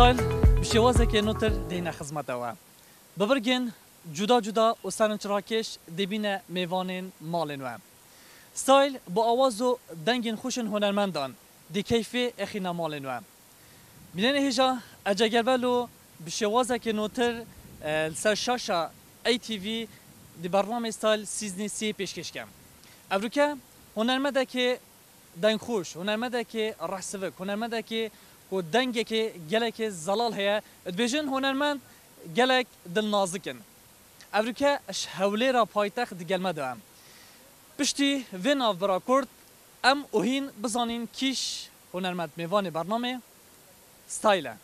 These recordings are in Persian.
برنامه سایل بشوازه که نوتر دین خدمت و ببرگن جدا جدا و سرنچراکش دبین میوانین مالن و سایل با آواز و دنگین خوشن هنرمندان دی کیفی اخینا مالن و بینن هجا اجاگر بلو بشوازه که نوتر سر شاشا ای تی وی دی برنامه سایل سیزنی سی پیشکش کم افریکا هنرمنده که دنگ خوش و دنگێکی gelekê zelal heye dibêjin hunermend gelek dilnazikin. Evrike ji hewlêra paytext digelme de em. Piştî vê navbera Kurd em ohîn bizanîn kîş hunermend mêvanê bernamê stayl e.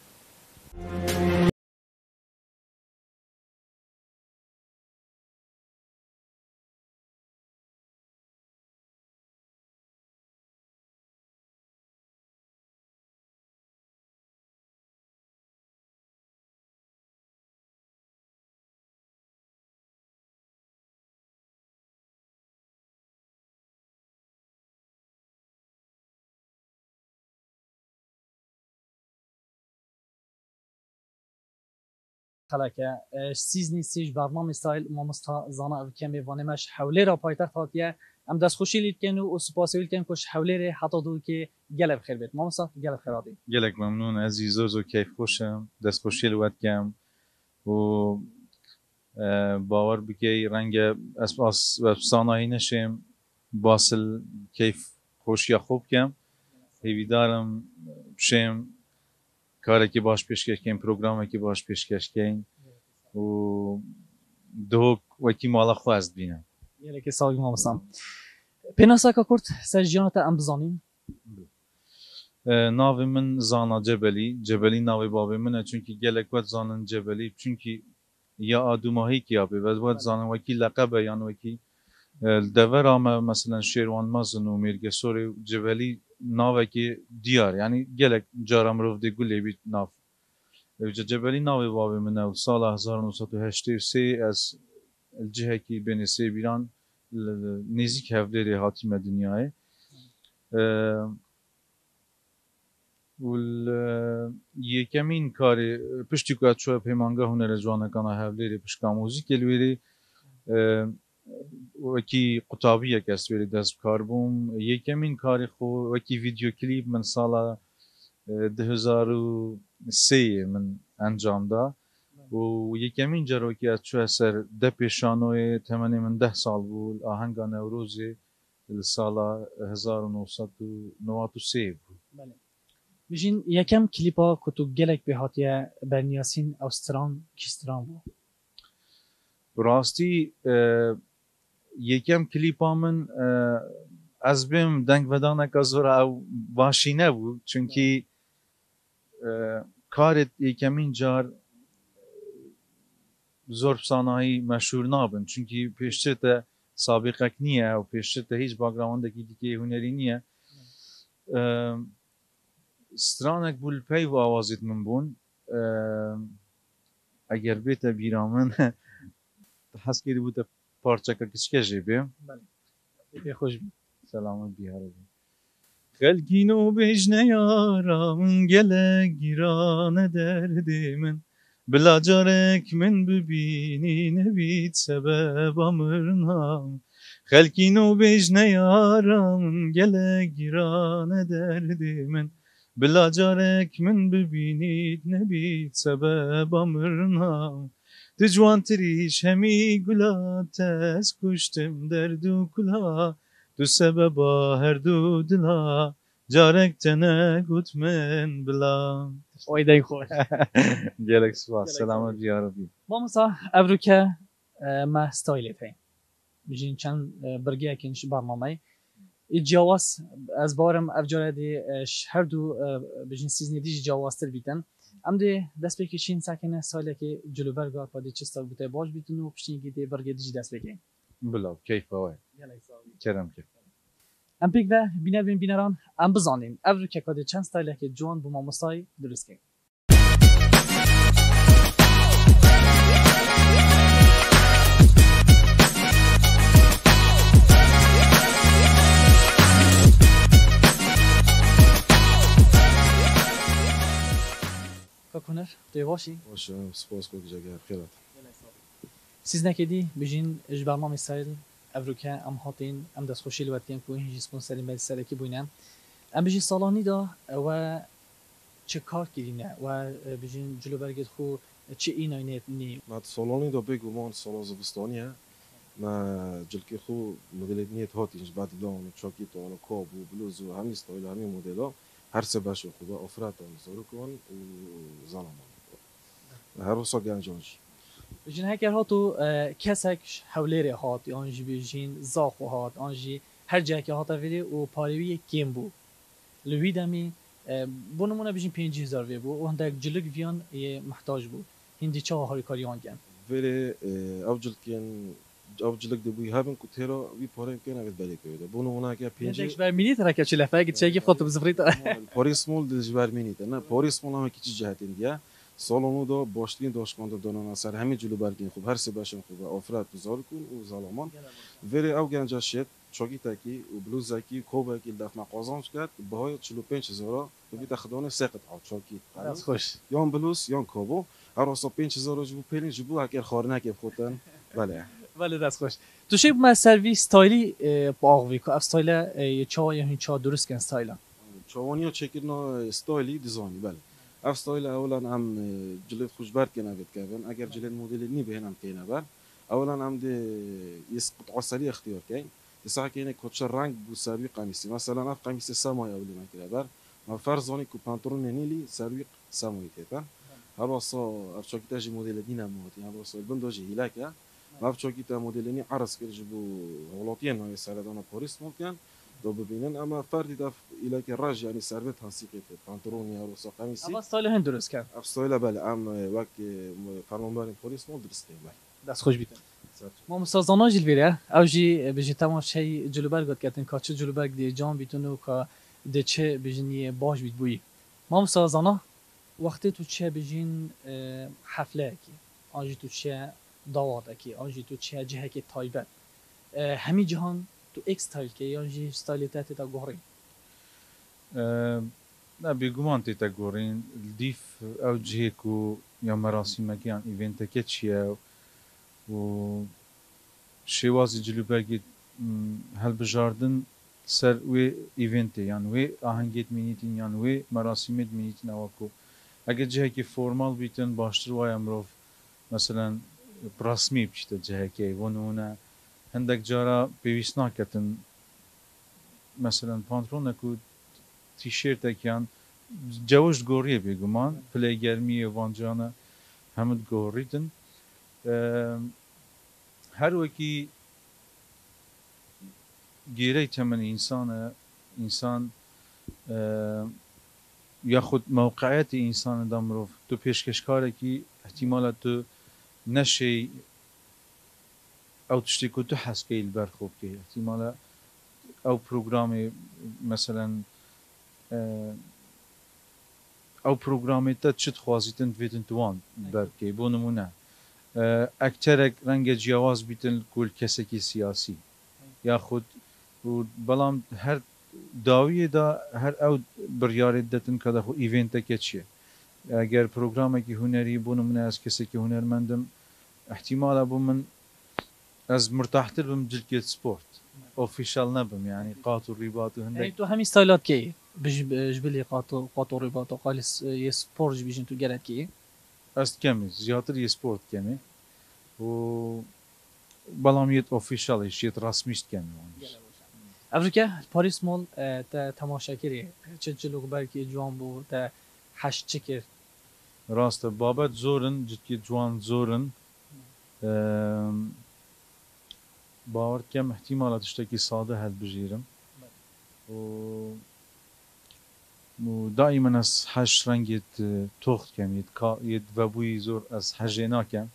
خلاکه سیزنی سیج برنامه ستایل مامستا زانا او کمی وانمش حوله را پایتخت هاتیه ام دست خوشی لید کن و سپاسی لید کن کش حوله ره حتی دو که گلب خیر بید مامستا گلب خیر آدی گلک ممنون عزیزوز و کیف خوشم دست خوشی لوت کم و باور بکی رنگ اساس افسانه‌ای نشیم باصل کیف خوشی خوب کم هیویدارم شیم کارێکی باش پێشکەشکەین پرۆگرامێکی باش پێشکەشکەین و دۆک وەکی ماڵە خواست بینە گلکی ساڵی مامەسام پێناساکە کورت سەر ژیانەتە ئەم بزانین navê min zana cebelî cebelî navê bavê min e çunkî gelek wet zanin cebelî çunkî ya adûmahîkî ya pê wet wet zanin wekî leqebe yan wekî devera me mesela Şervan Mazın û Mêrgesorê civelî navekê diyar yanî gelek cara mirov dê gulê wî nav. Evce cebelî navê bavê min ew sala hezar nû sed û heştê û sê ez cihekî bênê sêbîran nêzik hevdêrê hatî me dinyayê. Yekemîn karê piştî ku ez çûye pêmanga hunerê ciwanekana hevdêrê pişta وەکی قوتابیە کە سوێری دەستکار بووم یەکەمین کاری خۆ وەکی ڤیددیوکلیب من ساڵە 2023 من ئەنجامدا و یەکەمین جارۆکی چوە سەر دە پێشانۆی تەمەنی من ده ساڵ بوو ئاهەنگا نەورۆزی ساڵە 1993 بوو ژین یەکەم کلیپا کوتو gelek پێ هااتە بەرنیاسین ئەوستران کیستران بوو ڕاستی یکم کلیپا که تو گلک به هاتیه برنیاسین او ستران کی ستران بو Rastî yekem klîpa min ez bêm deng vedaneka zor ew başî nebû çunkî karê yekemîn car zor sanayî meşhûr nabin çunkî pêştir te sabîqek niye ew pêştir te hîç backgroundekî dikê hunerî niye stranek bû li peyv awazît min bûn eger bête bîra min hez kirî bû te parçeka kiçike jê bê به خوش بی selamet bîhare bê Xelkîn û bêjneyara min gelek gîrane derdê min Bila carek min bibînî nebît sebeba mirna Xelkîn û bêjneyara min gelek gîrane derdê min Bila carek min bibînît nebît sebeba mirna Di ciwantirîş hemî gula tez kuştim derdu kula Du sebeba her du dila Carek tene gutmen bila اوی دنگ خوش gelek spas selamet bîhare bî با مسا افروکه ما ستایلی تین بجین چند برگه کنش برنامه ای جواز از بارم افجاره دی هر دو بجین سیزنی دیج جواز ام دی دست بکشین ساکنه ساله که جلو برگار پا دی چستا بوده باش بیتن و پشتین گیده برگه دیج دست بکن bila keyf we kerem keyf ام پیک ده بینر بین بینران ام بزانیم افروکه کاده چند ستایله که جوان بو مامستای درست کن هنر توی باشی باشه سپاس کو جگر خیرات سیز نکدی بجین اج برنامه سایل افروکا ام هاتین ام دست خوشی لوتین کو هیچ سپانسری مل سرکی بوینم. ام بجین سالانی دا و چه کار کردینه و بجین جلو برگت خو چه این آینه نی؟ ما سالانی خو و هر سه باشه خوبه افراد اون زارو کن و زلامان هر روسا گنجانش بجین هکر هاتو کسک حولیر هات آنجی بجین زاخو هات آنجی هر جا که هات ویدی و پاریوی کم بو. لوی دمی بو نمونه بجین پینجی هزار وی بو. و هندک جلوک ویان یه محتاج بو. هندی چه هاری کاری آنگن ولی افجل کن افجلک دبوی هابن کتیرا وی پاره کن اوید بلی که بو نمونه که پینجی هندکش بر مینی ترکه چه لفه؟ گید چه گی فوتو بزفریتا پاریس مول دجبر مینیت نه پاریس مول هم کیچ جهتین دیگه سالونو دا باشترین داشکاندا دانان اثر. همه جلو برگین خوب. هر سه باشن خوب. آفراد بزار کن و زلامان ولی او گنجا شد. چاکی تاکی و بلوزاکی کوبا کی دفع مقازانش کرد. بهای 45 هزار. تو بیت خدانه سه قطعه چاکی از خوش. یان بلوز یان کوبو هر اصلا 5000 هزار جو پلین بله دست خوش. تو شی ما سروی ستایلی باغ وی کو استایل چا یا هین چا درست کن ستایلا چوانی چکرنا استایلی دیزاینی بله. اف ستایل اولا هم جلد خوش برد کنه بید کردن. اگر جلد مدل نی بهنم کنه بر اولا هم ده یس قطعه سری اختیار کن تسعة كينه كوتش رنگ بو سروي قميصي مثلا اف قميص سماي اولي ما كده بر ما فرزاني كو بانترون نيلي سروي سماي تيتا هر وصا افشاكيتا جي موديل دينا موت يعني وصا البندو جي افشاكيتا موديل ني عرس كده جبو غلطين ما يساعدنا بوريس ممكن دو ببینن اما فردی دف الى که راج یعنی سروت هاسی که پانترون یا روسا قمیسی اما ستایل هین درست کن افستایل بله ام وقت فرمانبر پلیس مول درسته بله دست خوش بیتن ما مسازانا جل ویره او جی بجی تمام شی جلوبرگ کا چه جلوبرگ دی جان بیتونو کا د چه بجنی باش بیت بوی ما مسازانا وقتی تو چه بجین حفله کی آنجی تو چه دعوت کی آنجی تو چه جهه کی تایبت همی جهان تو ایک ستایل کی آنجی ستایل تات تا گوری نه بگومان تیتا گورین. دیف او جهه کو یا مراسم که ایونت که چیه؟ و شێوازی جلوبەرگێت هەلبژاردن سەر وێ ئیڤنتێ یان وێ ئاهەنگێت مینیتین یان وێ مەراسیمێت مینیتن ئەوەکو ئەگەر جهێکی فۆرمال بیتن باشتر وایە مرۆڤ مثلەن ڕسمی بچیتە جهەکەی بۆ نمونە هەندێک جارە پێویست ناکەتن مثلەن پانترۆنەک و تیشێرتێکیان جەوشت گۆڕیە بێگومان پلەی گەرمیە گۆڕیتن هر وکی گیره تمن انسان انسان یا خود موقعیت انسان دامروف تو پیشکشکاره کی احتمال تو نشی او تشتی که تو حس که البر خوب که احتمال او پروگرام مثلا او پروگرامی تا چت خوازیتن دویتن توان بر که بو نمونه. اکترک رنگ جیاواز بیتن کل کسکی سیاسی. یا خود و بەڵام هەر داویێدا هەر ئەو بڕیارێت دەتن کە دەخۆ ئیڤنتەکە چییە ئەگەر پرۆگرامێکی هوەری بوون منە ئەس کەسێکی هوەرمەندم احتیمالە بوو من ئەس مرتاحتر بم جلکێت سپۆرت ئۆفیشال نەبم ینی قات و ڕیبات و هەندێک تو همی ستایلات کی بجبلی قاتو قاتو رباط قالس یه سپورت بیشین تو گرد کی ئەست کەمی زیاتر یە سپۆرت کەمێ و بەڵام یەت ئۆفیشاڵی شێت ڕاستمیشت کەمەوە افریقا پاریس مال تا تماشاگری چه جلوک برکی جوان بود تا هشت چکر ڕاستە بابەت زۆرن جدکی جوان زۆرن باوەڕ کەم احتیمالە تشتێکی سادە هەلبژیرم و و دائما از حش رنگت تخت کم. ید ید وبوی زور از حجه ناکم.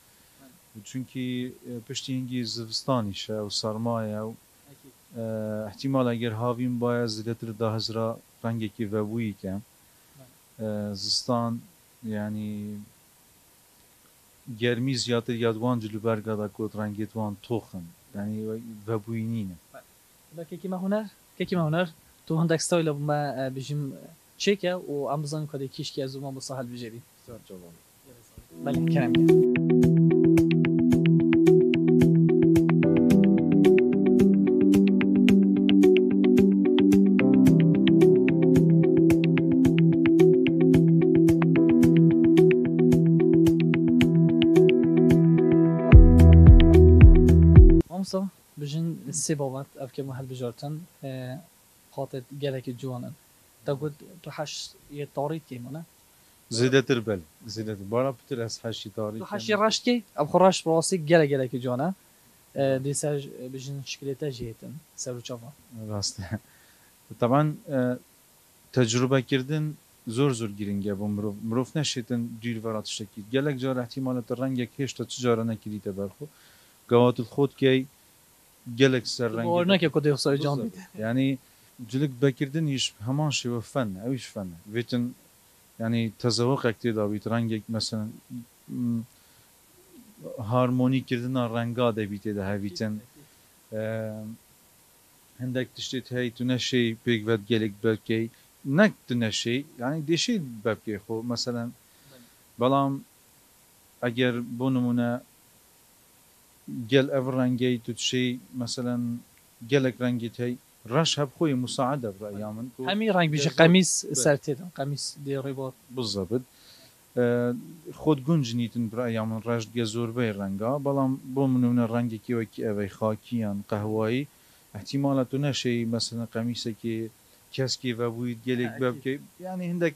چونکی پشتی هنگی زوستانیشه و سرمایه و احتمال اگر هاویم باید زلتر ده هزرا رنگی که وبوی کم. زستان یعنی گرمی زیاتر یادوان جلو برگادا کود رنگیت وان توخن یعنی وبوی نینه. که کی ما هنر؟ که کی ما هنر؟ تو هندک ستایل ما بجیم چکه و ام بزنیم کاری کیش که از ما سر جوان. بله کرم سی بابت افکه محل بجارتن خاطر گلک جوانن. تا گود تو حش یه تاریت که مونه؟ زیده تر بارا پتر از حشی تاریت تو حشی رشت که اب خور رشت براسی گلک گلک جوانه. دی سر بجن شکلی تجیهتن سر و چابا راسته طبعا تجربه کردن زور زور گیرنگه بوم مروف. مروف نشیدن دیل وراتشتکید گلک جاره احتیمالت رنگ کشتا چجاره نکیدیده برخو. گواتل خود که گلک سر رنگ Orneke ku dê xwe can bîte. yani cilik bekirdin iş hemen şey ve fen, ev iş fen. Bütün yani tezavuk ektiği bit rengek mesela m, harmoni kirdin renga da bite de hevitin. Hendek tiştet hey tu ne şey pek ved gelek belki nek tu ne şey yani deşi belki xo mesela balam eğer bu numune gel ev rengi tu şey mesela gelek rengi hey رش هب خوي مساعدة برأيي من Hemî reng bijî Gezor- qemîs Evet. ser têdin qemîs dê rêbat. بالضبط آه، خود گنجنیتن برای من رشت گزور بی رنگا. بلام بو منون رنگی که وکی اوی خاکیان قهوایی. احتمالاتو نشی مثلا قمیسه که کس که و بوید گلک أكيد. بب که یعنی هندک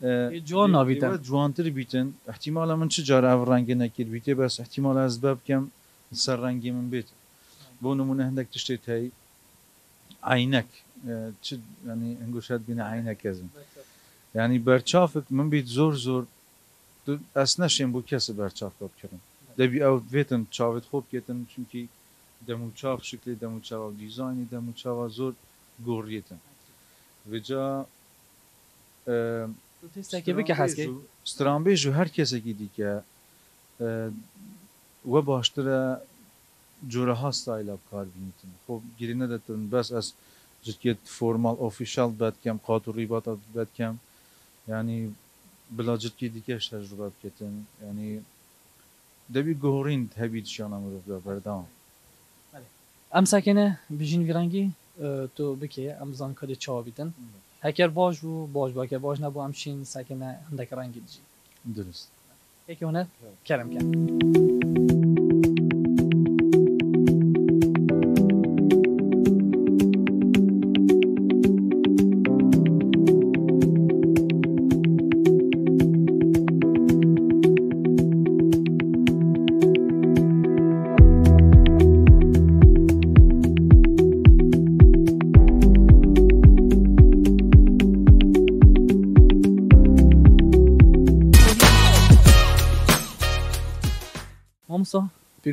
جوان نویده ایوه جوانتر بیتن. احتمالا من چه جار او رنگ نکر بیته بس احتمال از باب کم سر رنگی من بیت. با نمونه هندک تشتی تای عینک چه یعنی انگوشت بین عینک ازم یعنی برچافک من بیت زور زور اس نشیم بو کسی برچاف باب کرم دبی او ویتن چاویت خوب گیتن چونکی دمو چاف شکلی دمو چاو دیزاینی دمو چاو زور گوریتن. و جا û her kesekî dîke we baştir e coreha styla bikar bînitin. Xwe girî nedetin bes ez جديت فورمال اوفيشال باد كم قاتو ريباطات باد كم يعني بلا جدكي ديكش تجربة بكتن يعني دبي جورين تهبيد شانا مروف دا بردام. Em sekene bijîn vî rengî e, tu bikê اگر باج بو باج با که باج نبو همشین سکنه اندک رنگی دیجی درست یکی هنه کرم کرم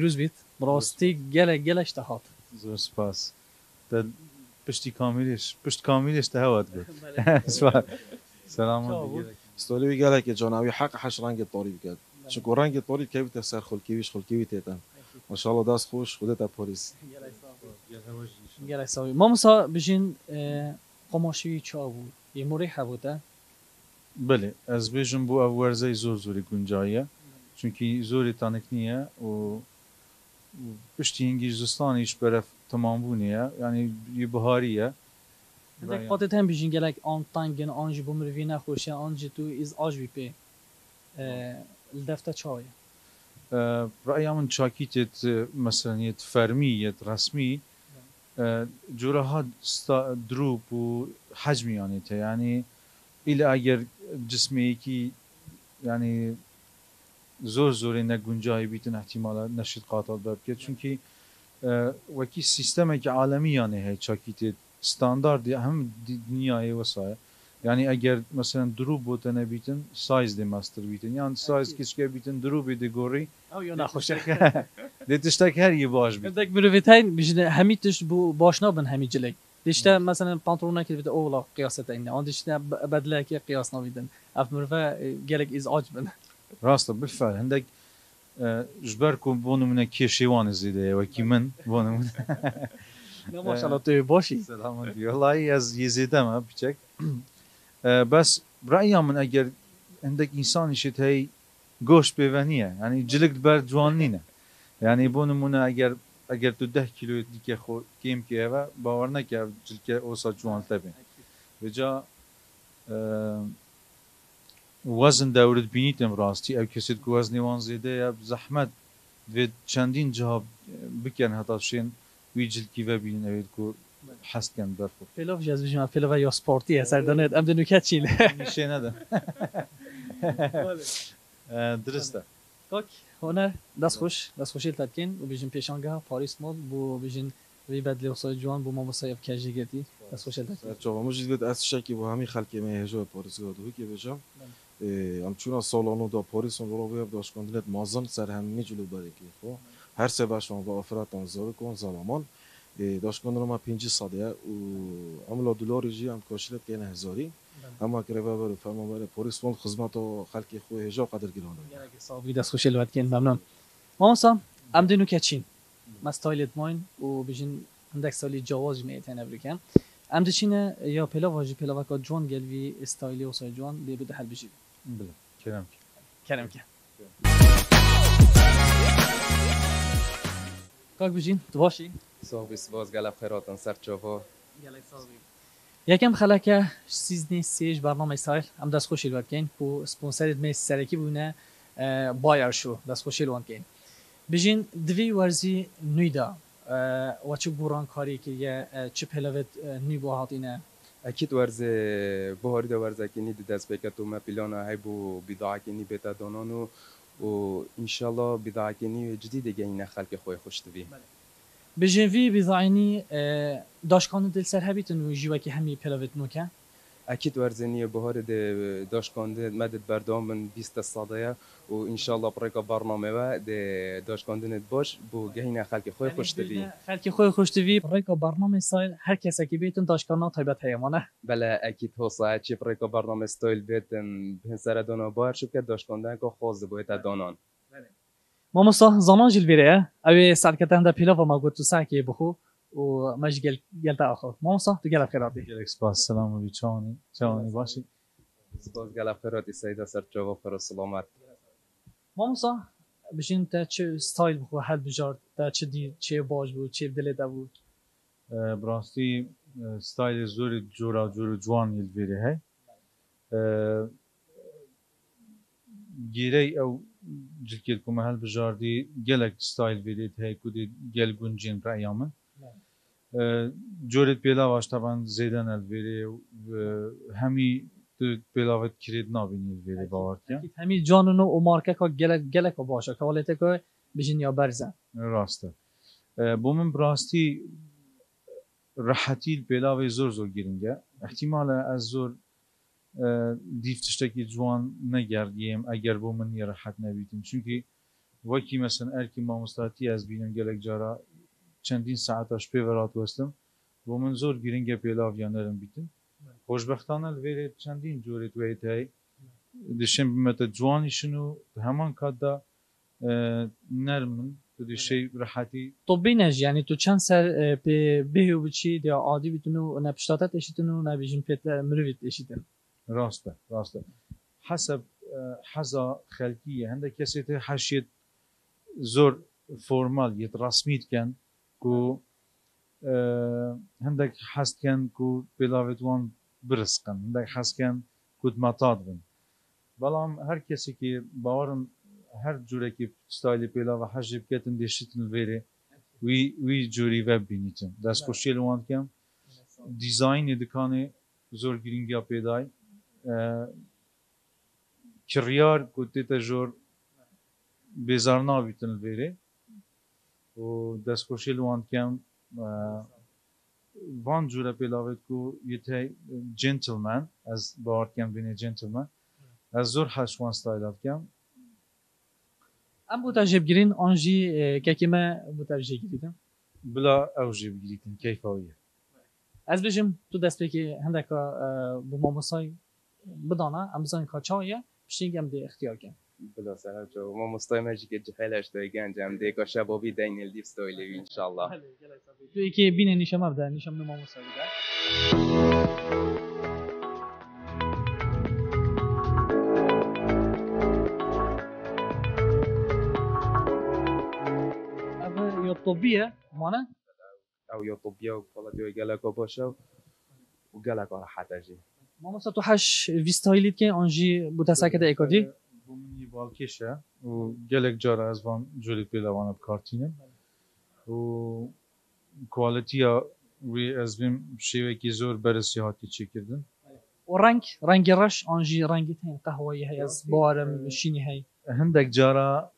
bît. Bi rastî gelek gelek te hat. زور سپاس. دا پشتی کاملش پشت کاملش ده هواد بود سلام Ciao, دیگه. ستولي وی قالك يا جناوي حق حش رنگ طوري بكات شكو رنگ طوري كيف تسر خل كيفيش خل كيفي تيتم ما شاء الله داس خوش خدتها بوليس Gelek savî. Mamsa bijîn qamaşî çawa bû. Yê morê hebû te. بله از بیجم بو او ورزه زور زوری گنجایه چونکی زوری تانک نیه و و پشتی هنگی زستانیش برف تمام بونیه یعنی یه بهاریه Hindek qatê hem bijîn gelek an tangin an jî bo mirivî nexweşe an jî tu iz aj vî pê. Li defte çawa ye. رأيي من شاكيت مثلا يت فرمي يت رسمي جورها دروب وحجمي يعني تا يعني إلى زور زوری نه گنجایی بیتون احتمالا نشید قاتل داد که چون که وکی سیستم که عالمی یعنی هی چاکیتی ستاندارد هم دنیای وسایه یعنی اگر مثلا دروب بوتنه بیتن سایز دی ماستر بیتن. یعنی سایز کیش که بیتن دروب بی دی گوری او یا نخوشه دیتش تک هر یه باش بیتن دیتش مروفی تاین بیشن همی تش بو باش نابن همی جلگ دیتش تا مثلا پانترونه که بیتن اولا قیاسه تاینه آن دیتش تا که قیاس نابیدن. اف مروفه گلگ از آج بنا gelek iz aj bin. rasta بالفعل عندك جبركم بونو من başî. سلام والله از يزيدم بچك اه، بس رأيي من اگر عندك انسان شت هي گوش بيوانيه يعني جلك بر جوان نینه يعني بو نمونه اگر اگر تو ده کیلو خو کم که و باور نکرد جلکه اوسا جوان تبین و وزن دورت بینیتم راستی او کسی که وزنی وان زیده یا زحمت و چندین جا بکن حتی شین وی جلکی و بین اوید که حست کن برخور پلاف جز بجیم پلاف یا سپورتی هست سردانت ام دنو کت چیل میشه نده اه، درسته. کاک هنر دست خوش دست خوشی تدکن و بجیم پیشانگاه پاریس مال بو بجین وی بدلی وصای جوان بو ما مصایب کجی گرتی دست خوشی تدکن چاوا مجید گفت از شکی که چونا سالانو دا پاریس اون رو بیاب داشت کندنت مازن سر همینی جلو بری که خو هر سه باشون با افراد انزار کن زلامان داشت کندن ما پنجی ساده و عملا دلار جی هم کاشلت که نه هزاری. اما که روا برو فرما بره پاریس فوند خدمت و خلک خو هجا قدر گرانه صافی دست خوشی لوتکن ممنون. مامسا ام دنو کچین مستایلت ماین و بجین هندک سالی جواز میتن ابریکم ام دچینه یا پلا واجی پلا وکا جوان گلوی استایلی وصای جوان دی بده حل بجید بله کرم کرم که کاک بجین تو باشی صاحب سواز گلب خیراتن سر چاوا یکم خلکه سیزنی سیج برنامه سایل هم دست خوشی لوت کن کو سپونسرت می سرکی بونه بایر شو دست خوشی لوت کن بجین دوی ورزی نویدا اه، و چه گوران کاری که یه چه اه، نوی بو هاتینه اكيد ورز بهاري ده ورز اكيني دي دست بكتو ما بلانا هاي بو بضاعة كيني بيتا دونانو و ان شاء الله بضاعة كيني جديدة جاينا خلق خوي خوش تبي بجین وی بیزاینی داشکان دل سر هبیتن و همی پلاوت نوکه اكيد ورزني بهاري ده داش كوندن مدد بردام من 20 الصادية وان شاء الله بريكا برنامج و ده داش كوندن باش بو جاينا خلق خوي خوش تبي خلکی خوی خوش دوی ریکا برنامه سایل هر کسی که بیتن داشکان تایبت هیمانه بلا اكيد هو ساعت چي بريكا برنامج ستايل بيتن بهن سر دونا بار شو كده داش كوندن كو خاص بويتا دونان مامۆستا زانان ژیل وێرەیە ئەوێ سارکەتەندا پیلەوە ما گوت و ساکێ بخۆ و مەش گەلتا ئەخۆ مامۆستا تو گەلە خێراتی گلک سپاس سلام و چاونی چاونی باشی. سپاس گلب خیراتی سيدة سر چاوا خير سلامت. مامۆستا بژین تا چه ستایل بخۆ هەل بژارد تا چه دی چه باش بوو چه دلێدا بوو اه، براستی ستایل زور جورا جور جوان یلویری هی؟ اه، گیری او جلکت کم هل بجاردی گلک ستایل ویدید هی؟ کدی گل گنجین رأیامن اه، جورت پیلا واش طبعا زیدن الویری و همی تو پیلاوت کرید نابینی الویری باور کن هەمی جانن و مارکە کا gelek gelek باشە کاڵێتێکە بژین یا بەرزە راسته اه، بو من براستی راحتی پیلاوی زور زور گیرنگه احتمال از زور اه، دیف تشتکی جوان نگردیم اگر بو من یه راحت نبیتیم چونکی وکی مثلا ارکی ما مستاتی از بینم گلک جارا چندین ساعتاش پیورات وستم بو من زور گیرنگه پیلاو یا نرم بیتیم خوشبختانه الویره چندین جوریت ویت هی دشم بمت جوانیشنو همان کادا اه، نرمن. تو دیشی راحتی. تو بینەژ ینی تو چەند سەر بێ و بچی دی عادی بیتون و نەپشتاتت ئێشتن و نبیژین پێ مرویت ئێشیتن راسته راسته. حسب اه، حزا خلقية عندك كسيت حشيت زور فورمال يترسميت كان كو اه، عندك حس كان كو بلاوت وان برسقن عندك حس كان كو مطاد بن بلام هر کسی که باورم هر جوره که ستایلی پیلا و حجب کتن دیشتن ویره وی وی جوری وب بینیتن دست خوشیل وان کم دیزاین دکانه زور گرینگیا پیدای اه، کریار کوتی تا جور بیزار نابیتن ویره و دست خوشیل وان کم وان جوره پیلاوت کو یه جنتلمن از باور کم بینه جنتلمن. از زور حشوان ستایلات کم. ئەم بۆ تاژێبگرین ئەنژی کەکیمە بۆ تاژێگیریتم بلا اوجي بجريتن كيفاوية ئەس بژم تو دەستپێکی هەندێکە بۆ مامۆسای بدانە ئەم بزانین کاچاویە پشتینگە ئەم دێ اختیارکە بلا بالاخره جو ما مستایمجی که جهلش تو گنجم دیگه شبابی دینل دیف استایلی ان شاء الله تو یکی بین نشم ابدا نشم ما مستایمجی يو يطبيه مانا او يو يطبيه والله ديو جالك باشا وجالك راح حتجي ما في فيستايليت كي انجي بوتساكه ايكودي بومنی بالکشه و gelek جارا از وان جوری پیلوانه بکارتینم و کوالیتیا وی از بیم شیوه زور برسی هاتی چی کردن؟ و رنگ رنگ رش آنجی رنگی تین قهوه‌ای هی از بارم شینی هی. هندك جارا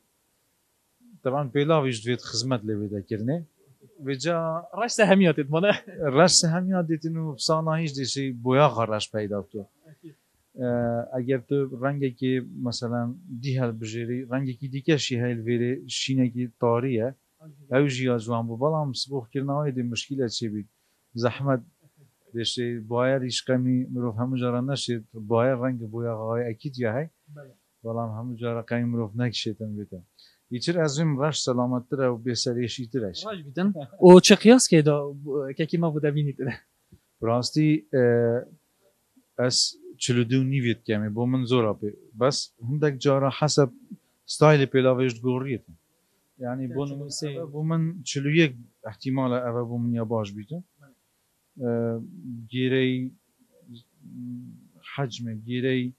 طبعا بيلاويش دويت خدمت اللي بدا كرني وجا رش سهمیاتت مانه. رش هم یادت انه بسانا هیچ دیشی بویا غرش پیدا تو اگر تو رنگی که مثلا دی هل بجری رنگی که دیگه شی هل ویری شینه که تاریه او از جوان بو بالا هم سبخ کرنا های دی مشکل چی بید زحمت دیشه بایر ایش کمی مروف همو جارا نشید بایر رنگ بویا غای اکید یا های بلام همو جارا کمی مروف نکشیدن بیدن یچر از این رش سلامت تره و بسریشی ایشی راج بیدن او چه قیاس که دا که ما بوده بینید راستی از 42 نیویت کمی با من زورا بی بس هندک جارا حسب ستایل پیلاویش گوریت یعنی بون با من 41 احتمال او با من یا باش بیتم بله. گیری حجم گیری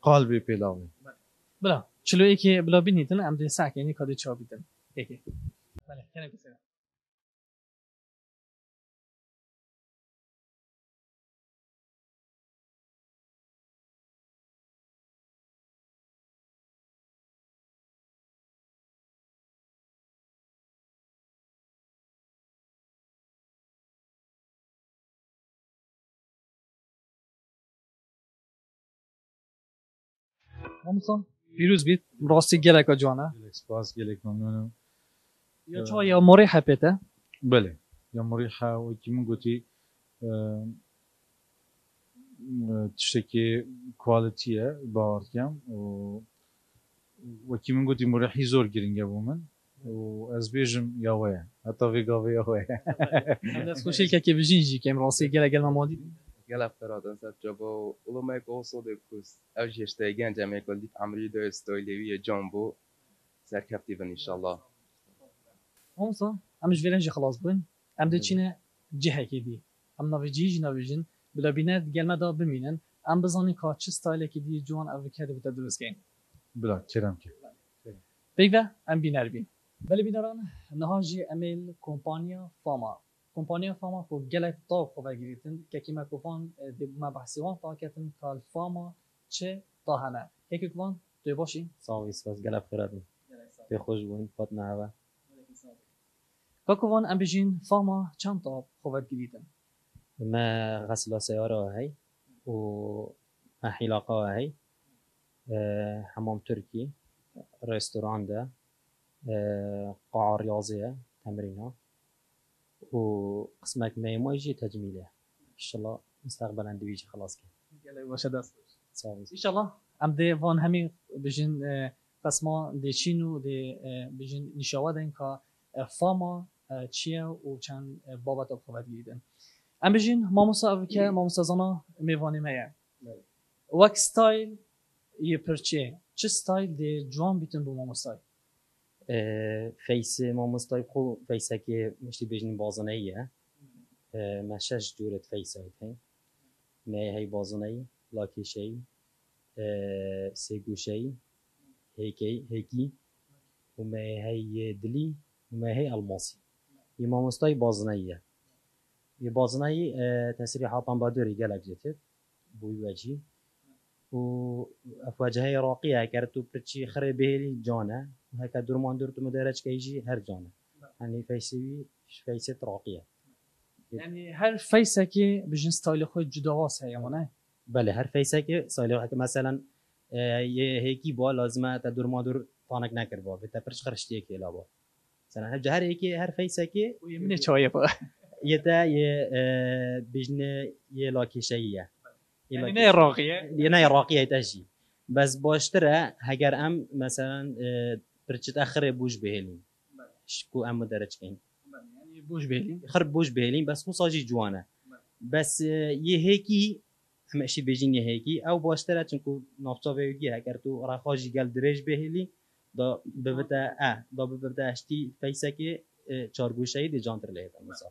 قالب پیلاوی بله. بله. بلا 41 بلا بینیدن امده سک یعنی کادی چا بیتن. بله. کنه بسیار همسان پیروز بید. راستی گلک گلک سپاس گلک ممنونم. یا چا یا موری حپیته بله. یا مريحة وكي من قلتي تشتكي كواليتيا باور كام و وكي من قلتي مريحي زور جرينجا بومن و از بيجم يا ويا حتى في قافي يا ويا دست خوشیل که که بجین گلک فرادن سر جابا و اولو مایک اوسو ده کس. او جشته گنج امی کل دیت عمری دو استویلوی جامبو. سر کفتیون انشالله. همسان همش ویلن جی خلاص بین ام دی چینه جهه نوی جی جی نوی جن بلا بینه گلمه دا بمینن. ام بزانی که چه ستایل که دی جوان او کرده بوده درست گین بلا كرم كي بیگه ام بینر بین. بله کمپانیا فاما کو گلک تا خوبه گیریتن که کیما کوفان دی ما بحثی وان تا کتن کال فاما چه تا که که کوفان توی باشی؟ ساوي سواس قلب خيراتي في خوش بوين فاتنا هوا که کوفان ام بجین فاما چند تا گیریتن ما غسل سيارة هاي و هاي أه حمام تركي ريستوران ده وقسمك ما يجي تجميلة إن شاء الله مستقبلا دي بيجي خلاص كده گله باشه دست ام دی وان همی بجین اه، قسما دی چینو دی اه، بجین نشاوه دین که اه، فاما چیه و چند بابت اب خواهد گیدن. ام بجین ماموسا او که ماموسا زانا میوانی میه. وک ستایل یه پرچه. چه ستایل دی جوان بیتن بو ماموسای فیسی مامۆستای قۆ فەیسەکێ مشتی بێژنی بازنەیە. آه، مە شەش جوورت فەیسەت هەین نێ هەی بازنەی لاکیشەی آه، سێگوشەی هێکەی هێکی ومە هەی دلی ومە هەی ئەلماسی. ی مامۆستای بازنەیە. یه بازنایی آه، تسری حاطان بادوری گەلک جێتێت بووی وەجی. و ئەفواجهەی ڕاقیە کەرت و پرچی خرێ بێری جانە. وهكا درمان درتو مدارج كيجي هر جانا يعني فيسوي فيسة راقية یعنی هر فیسه که بجین ستایل خود جداواس هی نه بله هر فيسة كي صايلو هكا مثلا هيكي با لازمه تا درمان در طانك نكر با بتا برش خرشتيه كي لا با. مثلا هر هر هيكي هر فيسة كي و یه منه با. يتا يه آه، بجن يه لاكي شيء یعنی نه راقیه؟ نه راقیه تاجی بس باشتره هگر ام مثلا اه، پرچت اخر بوش بهلین شکو ام درج کن یعنی بوش بیلی خر بوش بهلین بس خو ساجی جوانه بس هیکی هم بجین یه هیکی او باشتره چونکو نافتا بيجي هگر تو راخاجي گل درج بهلی دا ببتا اه دا ببتا اشتی فیسکی چارگوشه دی جانتر لیه مثلا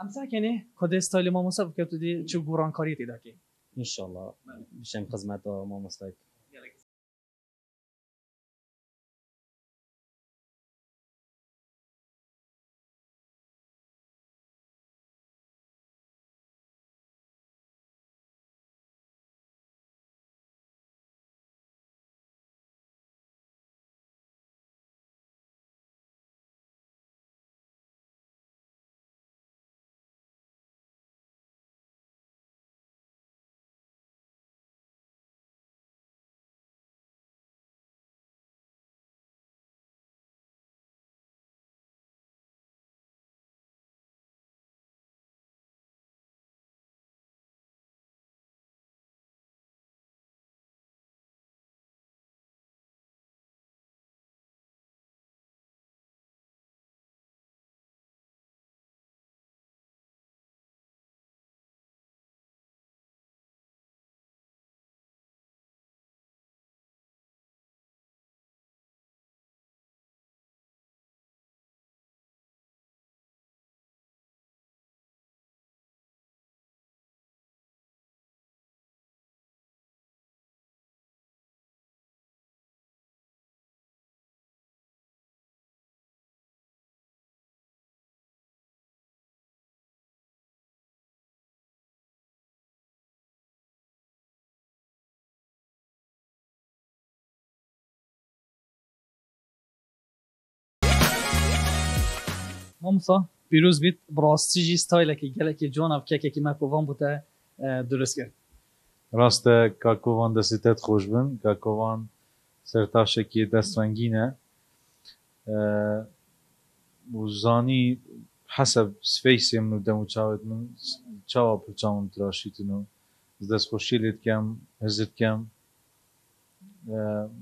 ام ساکنه کد استایل ما مصاب که تو دی چه گوران کاری تیدا کی انشالله بشم خدمت ما مستای مامسا پیروز بیت براستی جی ستایل کی گله کی جون اف که کی ما کووان بوده درست کرد. راسته کاکوان دستیتت خوش بن کاکوان سرتاشکی دست رنگینه. و زانی حسب سفیسی منو دمو چاوت من چاوا پرچاون تراشیتنو دست خوشی لید کم هزت کم.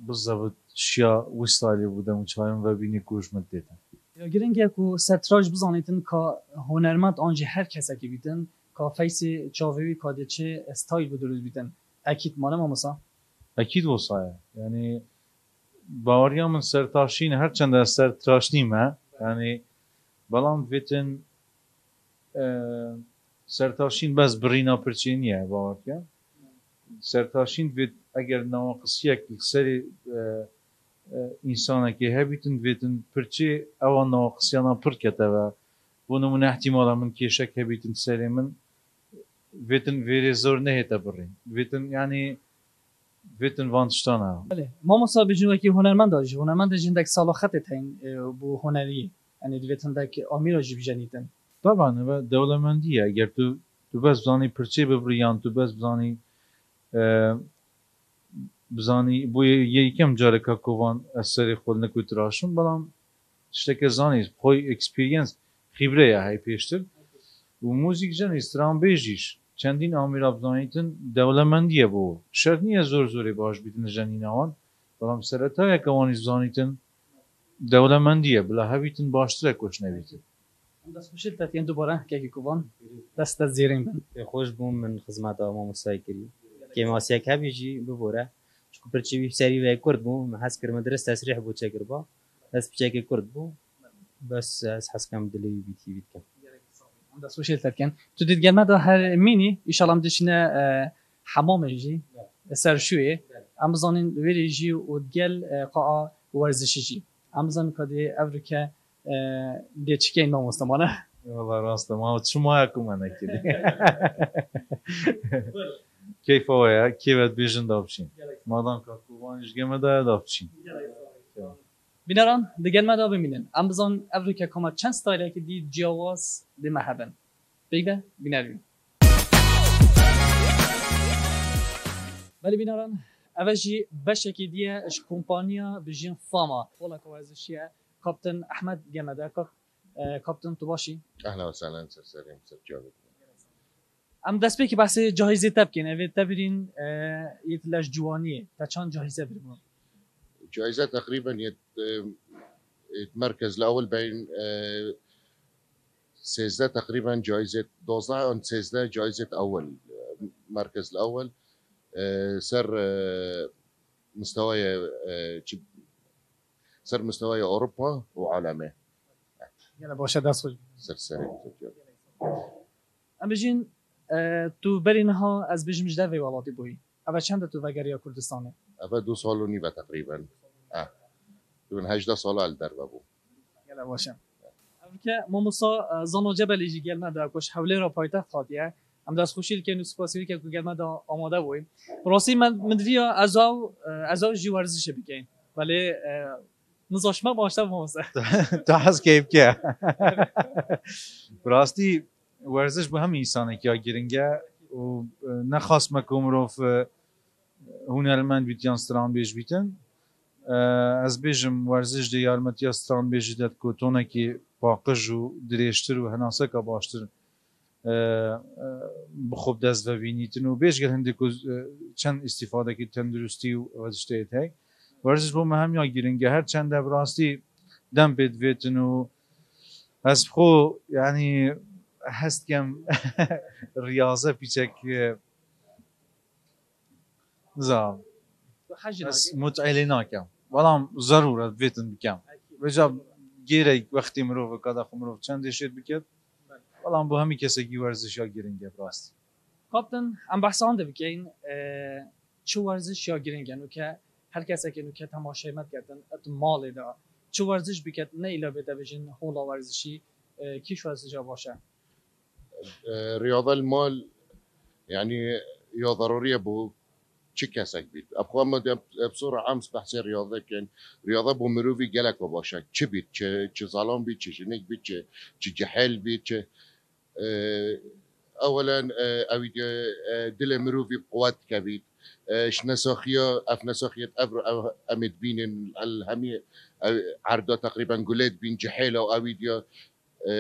بالضبط شیا وستایلی بودم و چایم و بینی کوش مدیتم یا گرنگه کو ستراج بزانیتن که هنرمند آنجی هر کسی که بیتن که فیس چاوی کاده چه استایل بدرود بیتن اکید مانه مامسا اكيد وصايا يعني باوريا من سر تاشين هر چند سر تراشني ما يعني بلان فيتن اه، سر تاشين بس برينا برچينيا باوريا سر تاشين فيت اگر نواقصيك سر انسانا كي هبيتن فيتن برچي او نواقصيانا بركتا و bunu من احتمالا من كيشك هبيتن سري من فيتن فيري زور نهيتا برين فيتن يعني فيتن فانشتانا بله مامسا بجنو که هنرمند داشت هنرمند جندک سالاخت تین بو هنری یعنی دویتن دک آمیرا جی بجنیتن طبعا و دولمندیه اگر تو تو بس بزانی پرچه ببریان تو بس بزانی اه، بزانی بۆ یەکەم جارێکە کۆوان ئەسەری خۆل نەکوتراشم بەڵام شتێکە زانیت خۆی ئەکسپریەنس خیبرەیە هەی پێشتر. و موزیک جەنی استران بێژیش چەندین ئامیرا بزانیتن دەوڵەمەندیە بۆ. شەر نییە زۆر زۆری باش بیتن ژەنیناوان بەڵام سەرەتایەکەوانی زانیتن دەوڵەمەندیە بلا هەویتن باشترە کۆچنەویتن پێند دوبارە کێکی کوبان دەستە زیرین بن خۆش بوو من خزمەتەوە مۆسای کردی. کێماسیەک هەبیێژی ببوورە چکو پرچوی سری وی کرد بو ما حس کر مدرسة تسریح بو چگر با بس بچکی کرد بو بس حس کم دلی بی تی بیت کم عند سوشيال تركن تدد جل مدى هر ميني إن شاء الله مدشنا آه، حمام جي سر شوي. أمازون ويري جي ودجل آه، قاع ورزش جي أمازون كدي أفريكا آه، دي تشكين ما مستمانه والله راست ما شو ما يكون أنا كيف هو يا كيف بيجن دابشين ما دام كاكوان ايش جيما دا دابشين بینران دی گلمه دا ببینن ام بزان افریکا کما چند ستایل که دی جواز دی محبن. بگده بینرین بله بینران اوجی بشکی دیه اش کمپانیا بجین فاما. خولا که ورزشیه کاپتن احمد گمده کاپتن تو باشی؟ اهلا وسهلا سر سليم سر جاوب ام دست به بحث جایزه تب کنه و تب این یه لش جوانیه تا چند جایزه برمون جایزه تقریبا یه مرکز لاول بین سیزده تقریبا جایزه دوزده اون سیزده جایزه اول مرکز الأول سر مستواي سر مستواي اوروبا وعالمي يلا باشا دست صار سر ام بجين تو برینها از بجم جده وی ولاتی بوی. اول چند تو وگریا کردستانه؟ اول دو سال و نیمه تقریبا. اه. دون 18 سال ال در بابو گله باشه ام که ماموسا زانو جبلی جی گل ندا کش حوله را پایتخت خاطیه. ام دست خوشیل که نسپاسی که گل ندا آماده بوی راستی من مدریا از او از او جی ورزش بکن ولی نزاشمه باشته ماموسا تو حس کیف که براستی ورزش به هم انسانه که گرنگه و نخواست مکم روف هنرمند بیت یان ستران بیش بیتن. از بیجم ورزش دی یارمتی ستران بیش داد که تونه که باقج و دریشتر و هناسه که باشتر بخوب دست و بینیتن و بیش گل هنده که چند استفاده که تندرستی و ورزش دیت هی ورزش بو مهم یا گرنگه هر چند براستی دم بید ویتن و از خو يعني هست كم رياضة بيشك زا. حج بس متعلي ناكم والله ضرورة بيتن بكم وجا گیره وقتی مرو کدا خو مرو. چند شیر بکد والله بو همی کسی کی ورزش یا گیرنگه براست کاپتن ام بحثان ده بکن چه ورزش یا گرینگن و کسی که نو که تماشای مد کردن ات مال دا. چه ورزش بکد نه ایلا بده بجن هولا ورزشی کیش ورزش ها آه، رياضة المال يعني يا ضروريه بو چه کسک بید ابخوا ما بصورة عام بحث رياضة كان رياضة بو مروفي گلک و باشک چه بید چه, چه ظلام بید چه جنگ بید چه, چه جحل بید چه آه، اولا آه، أو دل مروفي بقوات كبيد اش نساخيا اف نساخية افر امد بين الهمي عرضة تقريبا قلت بين جحيلة و اويديا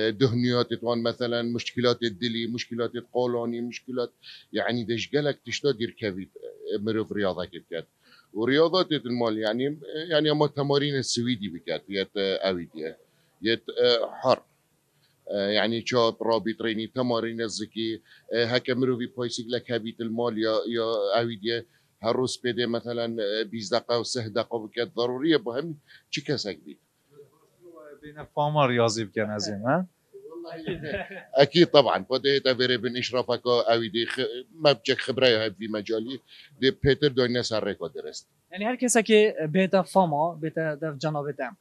دهنيات مثلا مشكلات الدلي مشكلات القولوني مشكلات يعني دشقلك تشتاد يركبي مروف رياضة كتكات ورياضات المال يعني يعني أما تمارين السويدي بكات يت اويديا يت حر يعني شاط رابط ريني تمارين الزكي هكا مروفي بايسيك لك هبيت المال يا يا اويديا هروس بده مثلا 20 دقيقة و 6 دقيقة بكات ضرورية بهم چي كسك بيت. بین فاما ریاضی بکن از این ها؟ اكيد طبعا بده تفيري بن اشرافك او دي خ... ما بجك خبره هاي في مجالي دي بيتر دو الناس هريكو درست. یعنی هر کسی که بهتا فاما بهتا در جنابه دم.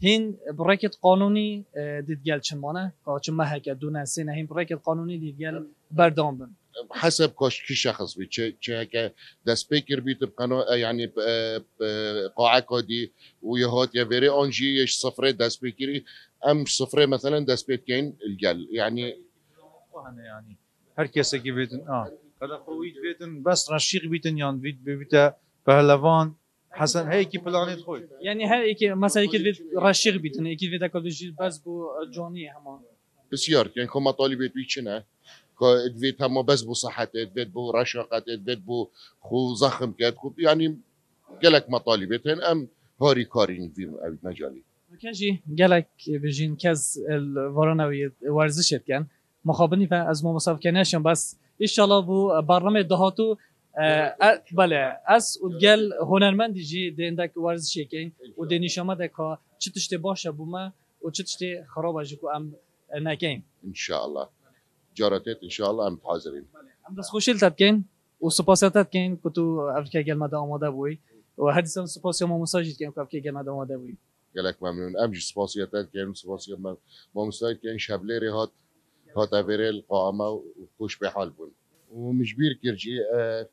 هین برکت قانونی اه، دیدگل چمانه؟ که چون محکه دونه سینه هین برکت قانونی دیدگل بردام بن. حسب كوش كي شخص بي هكا داس بيكر بيت بقناة يعني قاعة كودي ويهات يا فيري اونجي يش صفرة داس بيكري ام صفرة مثلا داس بيت كين الجل يعني hani yani her kese ki بیتن آه. kada خوید بیتن بس رشیق بیتن یان بیت بیت پهلوان حسن هی کی پلانت خوید یعنی هر یکی مثلا یکی وید رشیق بیتنه یکی وید کدوشی بس بو جانی همان. بسيار يعني كما طالبة بيتشنا ادفيت هم بس بو صحته ادفيت بو رشاقة ادفيت بو خو زخم كات خو يعني قالك مطالبتهن ام هاري كارين في مجالي. کجی گلک بجین کز الورانوی ورزشت کن. مخابنی و از ما مصاف کنشون بس. ایشالا بو برنامه دهاتو اه، اه، بله از گل هنرمندی جی دیندک ورزشی کن. و دینیش آمده که چه باشه بو ما و چه تشتی خراب اجی که ام نکن ان شاء الله جارتت ان شاء الله ام حاضرين ام دست خوشیل تد کن و سپاسیتت کن که تو افریقا گل مده آماده بوی. و دیسان سپاسی ما مساجد کن که افریقا گل مده آماده بوی. قالك ممنون. امجي سباسيتات كان سباسيا ما ما مستعد كان شابليري هات هات افيريل قائمة وكوش بحال بون. ومش بير كيرجي آه،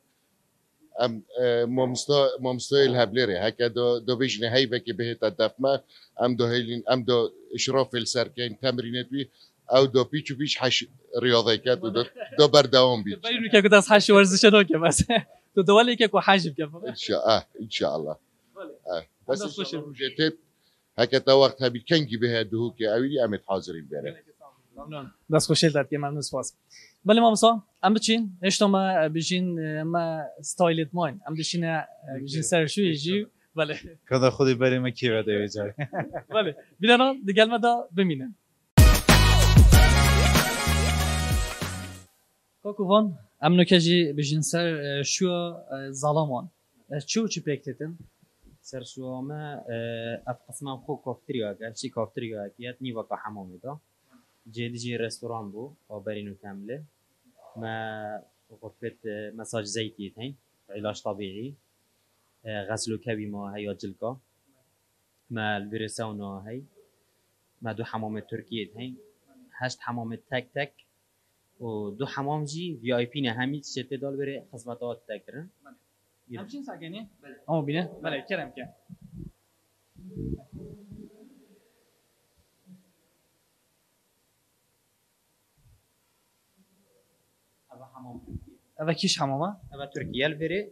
ام آه، ما مستا ما مستايل هابليري هكا دو دو بيجني هيبة كي بهت الدفما ام دو هيلين ام دو اشراف السر كان او دو بيچو بيش حش رياضي كات دو دو بردوام بيش باید که از حش ورزش نکه بس تو دولی که کو حجب که ان شاء آه ان شاء الله بس شاء. الله جيتت هكا تا وقت هبي كنجي بها دهوك اويلي امت حاضرين بره ممنون دست خوشیل داد که ممنون سپاس. بله مامسا ام بچین؟ اشتا ما بجین ما ستایلت ماین. ام بچین بجین سرشوی جی بله. kada خودی بریم کی بده بیچاره بله. بیدانا دیگل ما دا بمینن. کاکوان ام نکجی بجین سر شو زالامان چو چی پیکتتن سرشوامه اف قسمه خو کافتریا که چی کافتریا کیت نیوا که حمامه دا جدی جی رستوران بو آبرینو کامله ما غرفة مساج زيتي هين علاج طبيعي غسل كبي ما هي جلكا ما الفيروساونا هي ما دو حمام تركية هين هشت حمام تك تك و دو حمام جی وی آی پی نه. همین چه دال بره خدمات تکرن همچین ساکنی؟ اما بینه؟ بله کرم که اما حمام اوه کیش حمامه؟ اما ترکیه. البره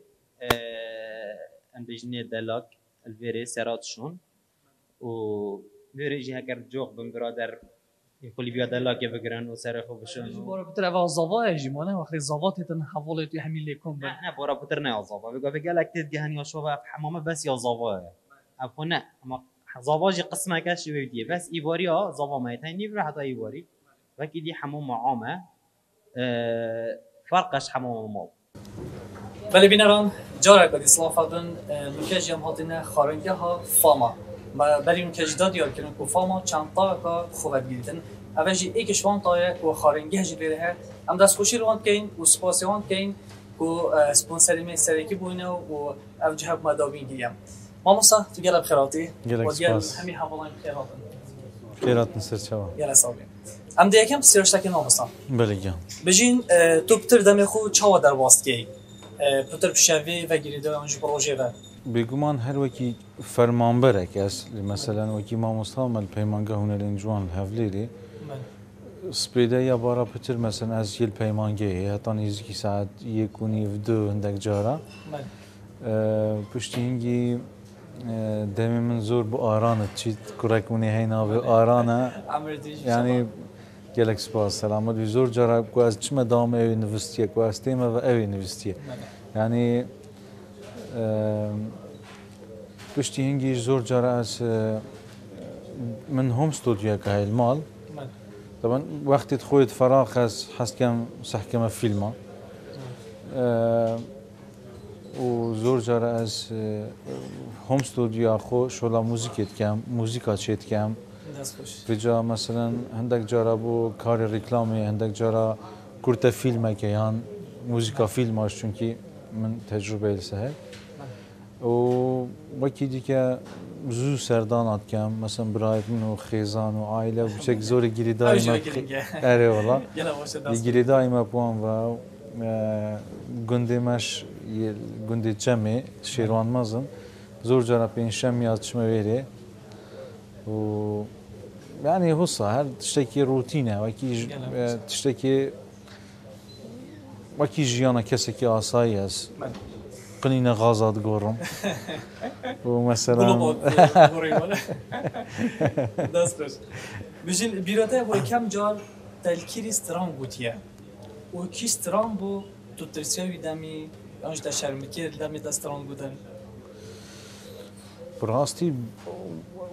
ام بجنه دلاک البره سراتشون. و بره جی هکر جوغ بم برادر کلی بیا دلاک بگرن و سر خوب بشن و- بارا بتر اوه زاوا جیمانه وقتی زاوا تیتن حواله توی همین لیکن نه نه بورا بوتر نه زاوا. بگو بگه لک تید گهن یا شو اف حمامه بس یا زاوا اف نه اما زاوا جی قسمه کش ویدیه. بس ایواری ها زاوا ما یتنی بر حتی ایواری. وکی دی حمام عامه آه، فرقش حمام مال. بله بینران جارک بدی سلام فردن لوکج هم هاتین خارنگه ها فاما. و برای اون کجدا دیار کنن که فاما چند تا که خوبت گیریدن اوه جی ایک شوان تایه که خارنگه جی بیره هم دست خوشی روان کین و سپاسی وان کین که سپونسری می سرکی بوینه و او جهب مداوین گیم. ماموسا تو گلب خیراتی. و سپاس. همی حوالان خیراتن خيرات نسر شوا گل ساوی ام دیگه سیرشتکی ماموسا بله گیان بجین تو پتر دم خو چاوا در واست کی؟ اه، پتر پشوی و گریده آنجی پروژه و بگومان هر وکی فرمانبره که از مثلا وکی ما مستعمل پیمانگه هنرین جوان هفلیری سپیده یا بارا پتر مثلا از یل پیمانگه حتی نیزی که ساعت یک و نیو دو هندک جارا. اه، پشتی هنگی دمی من زور بو آرانه چیت کرک منی هینا به آرانه یعنی گلک سپاس سلامت بی زور جارا کو از چما دام اوی نوستیه؟ کو و پشتی هنگی زور اه، من هم استودیو که هاي المال طبعا وقت خويت فراغ هس حس كم صح كما فيلم اه، وزور جارا از اه، هم استوديو خو شولا موزيكا چيت كم دست خوش. بجا مثلا هندك جارا بو کار رکلامی هندك جارا کرت فیلمه که یان موزیکا فیلماش چونکی من تجربه لسه و وکی دیگه زو سردانات کم مثلا برایت من و خیزان و عائله و بچک زور گیری اوجی دائما بگیرینگه اره والله گله باشه دست گیری دائما بوان و اه، گنده مش یه گنده جمعه شیروان مازن زور جارا پینشم یاد چمه ویره و يعني هوصة هل تشتكي روتينة وكي ج- جنب. آه، تشتكي وكي جيانا قنينة غازا تقولهم. ومثلا بجن بیراده و كم جار تلكيري سترام بودیه و کی ستران بو تو ترسیوی دامي آنج دا دامي دا سترام بودن؟ براستی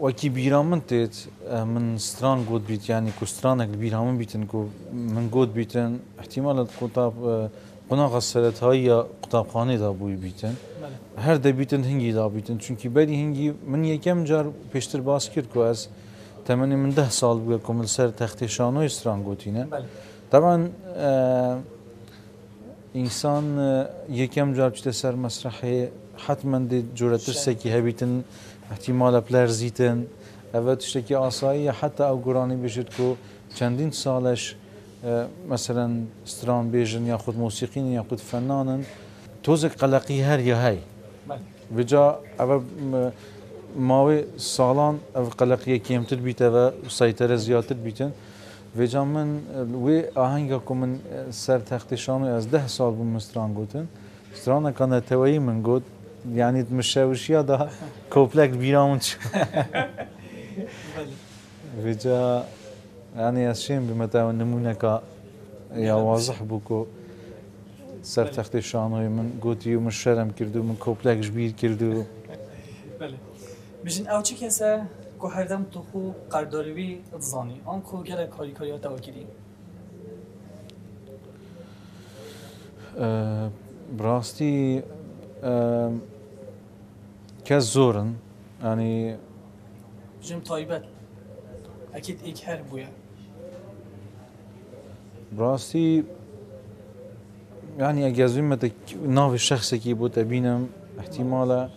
وەکی بيرامن تيت من سترام بوت بيت يعني كو سترانك بيرامن بيتن كو من قوت بيتن احتمال احتیمالت کوتا قناغ سرت های یا قطابخانه دا بوی بیتن بله. هر دبیتن هنگی دا بیتن چونکی بری هنگی من یکم جار پیشتر باز کرد که از تمنی من ده سال بگه کمل سر تخت شانوی سران گوتینه طبعا انسان یکم جار چیده سر مسرحه حتما دی جورتر سکی هبیتن احتمالا اپلر زیتن اول تشتکی آسایی حتی او گرانی بشد که چندین سالش مثلا استران بیژن یا خود موسیقین یا خود فنانن توز قلقی هر یا هی و جا اول ماوی سالان او قلقی کمتر بیت و سایتر زیادتر بیتن. و جا من وی آهنگا که من سر تخت شانو از ده سال بوم استران گوتن. استران کانه توایی من گوت یعنی مشوشی ها دا کوپلک بیرامون چون و جا me te nimuneka ya wazih bû ku ser textê şanoyê min gotiye min şerem kirdû min komplek ji bîr kirdû. بله. بجین او چه کسه؟ که هر دم تو خو قرداروی اتزانی آن کو گله کاری کاری ها توکیدی براستی کەس زۆرن ینی بژم تایبەت ئەکیت ئیک هەر بووە براسي يعني اجازمتك ناوي شخصك بوت ابينم احتمالا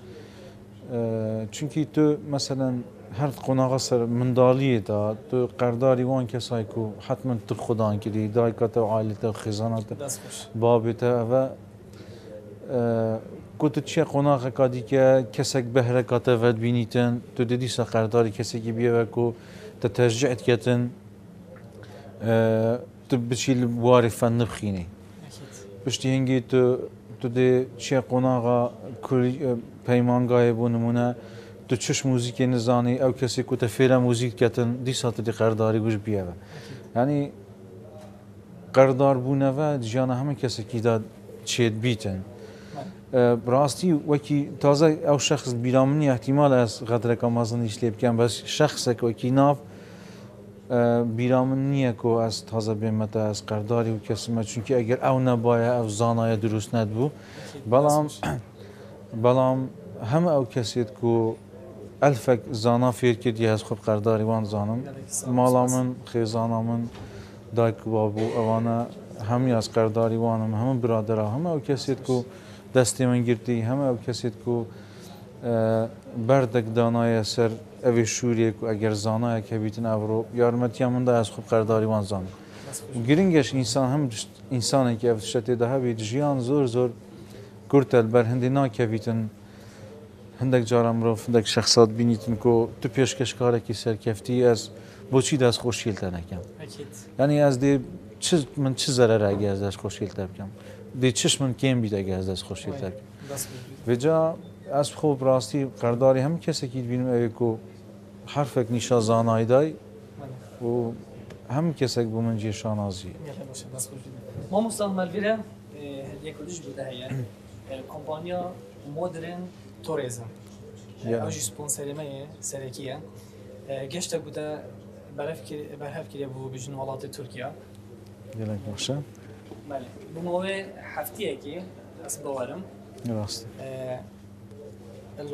آه، چونکی تو مثلا هر قناغ سر مندالی دا تو قرداری وان کسایی کو حتما تو خودان کردی دایکت و عائلت و خزانت بابت و آه، کت چه قناغ کادی که کسک بهره کات ود بینیتن تو دیدی سا قرداری کسی که بیه و کو تترجعت کتن آه، تو بچیل واری فن نبخینی. بشتی هنگی تو تو دی چه قناغا کل پیمانگای بونمونه تو چش موزیک نزانی او کسی که تو فیلم موزیک کتن دی ساته دی قرداری گوش بیه و یعنی قردار بونه و جان همه کسی که داد چید بیتن. براستی وکی تازه او شخص بیرامنی احتمال از غدر کامازن ایش کن بس شخص وکی ناف بیرا من نییە کۆ ئەس تازە بێمەتە ئەس قەرداری و کەسمە چونکی ئەگەر ئەو نەبایە ئەو زانایە دروست نەبوو بەڵام بەڵام هەمە ئەو کەسێت و ئەلفەک زانا فێر کردی هەز خۆ قەرداری وان زانم. ماڵا من خێزانە من دایک وا بوو ئەوانە هەمی ئەس قەرداری وانم هەمە برادرا هەمە ئەو کەسێت و دەستی من گرتی هەمە ئەو کەسێت و بەردەک دانایە سەر ئەوێ شوورێک و ئەگەر زانایە کە بیتن ئەوڕۆ یارمەتیان مندا ئەس خوب قەرداریوان زان گرنگش ئینسان هەم ئینسانێکی ئەف شتە تێدا هەبێت ژیان زۆر زۆر کورتە بەر هەندی ناکەویتن هەندێک جاران مرۆڤ هەندێک شخصات بینیتن کۆ تو پێشکەشکارێکی سەرکەفتی ئەس بۆچی دەست خۆشیلتە نەکەم ینی ئەس دێ من چ زەرەراگە ئەس دەست خۆشیلتە بکەم دێ چش من کێم بیدەگە ئەس دەست خۆشیلتە بجا ئەس خۆ ڕاستی قەرداری هەم کەسێکی بینم ئەوێ و حرفێک نیشا زانایدای و هەم کەسێک بۆ من جێ شانازی مامۆستا مەلویرە یەکدیش بوده هەیە کۆمپانیا مۆدرن تۆرێزم ئەوژی سپۆنسەرمەیە سەرەکیە گەشتە بوده بەرهەفکرێ بوو بژن وڵاتی تورکیا گەلک باشە بمەوێ هەفتەیەکی ئەس بەوەرم ڕاست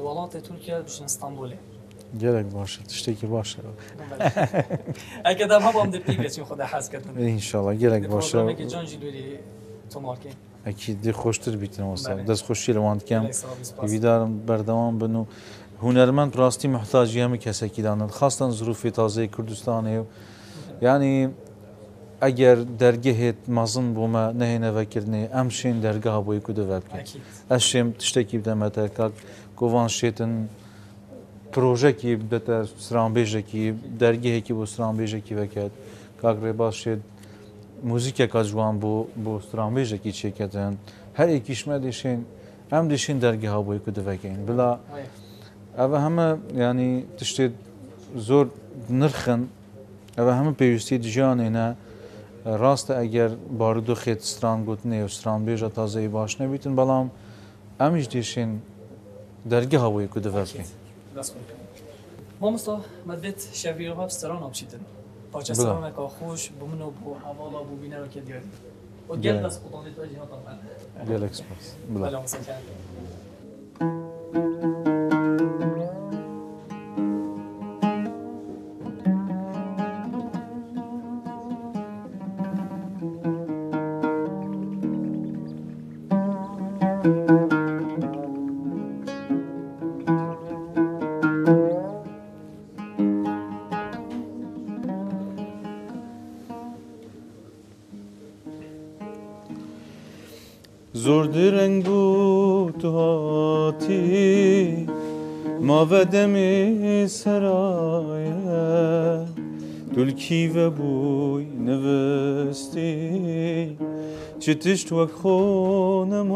وڵاتی تورکیا بژن ئستانبولێ gelek baş جدای باشه تشتی کی باشه؟ اگه دارم هم دنبال پیگیری می‌خوام خدا حس کنم. این شالله جدای باشه. دوباره میگی جان جدی تو مارکی؟ اکی دی خوشتر بیتی نوست. بله. دست خوشی لون کم. بی دارم بنو. هنرمن پرستی محتاجیه میکسه کی داند. خاصتا زروفی تازه کردستانه. یعنی اگر درجه مزن بوم نه نه وکر امشین درجه ها باید کدوم بکن؟ امشین تشتی کی بدم تا پرۆژێکی بدەتە سرانبێژێکی دەرگەیەکی بۆ سرانبێژێکی بکات کاکڕێ باشێت موزیکێکە جوان بۆ بۆ سرانبێژێکی چێکەتەن هەرێکیشمە دێشێن ئەم دێشین دەرگی هاوبۆی کو دەڤەکەین بلا ئەوە هەمە ینی تشتێت زۆر نرخن ئەوە هەمە پێویستی دژیانێنە ڕاستە ئەگەر بارودۆ خێت ستران گوتنێ و ستران بێژە تازایی باش نەبیتن بەڵام ئەمیش دێشێن دەرگە هەوەی کو دەڤەکەین مامۆستا مەدێت شەویەوە سەران ئاپشیتن پاچە سەرانێکا خۆش بۆ من و بۆ هەواڵا بوو بینەوەکە دیاری گەل دەست قوتانی تو جیهات گەلێک سپاس بڵێ دمی سرایه دلکی و بوی نوستی. چه تشت وک خونمایه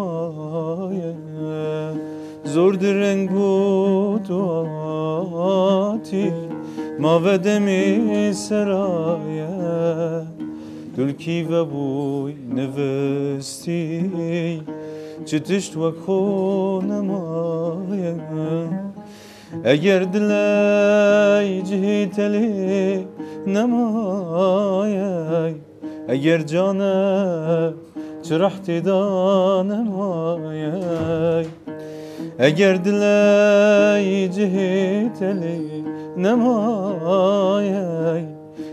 زور درنگ بود آتی ما و دمی سرایه دلکی و بوی نوستی. چه تشت وک خونمایه اگر دلی جهیتلی نمایی اگر جانه چرحتی دا نمایی اگر دلای جهتلی نمایی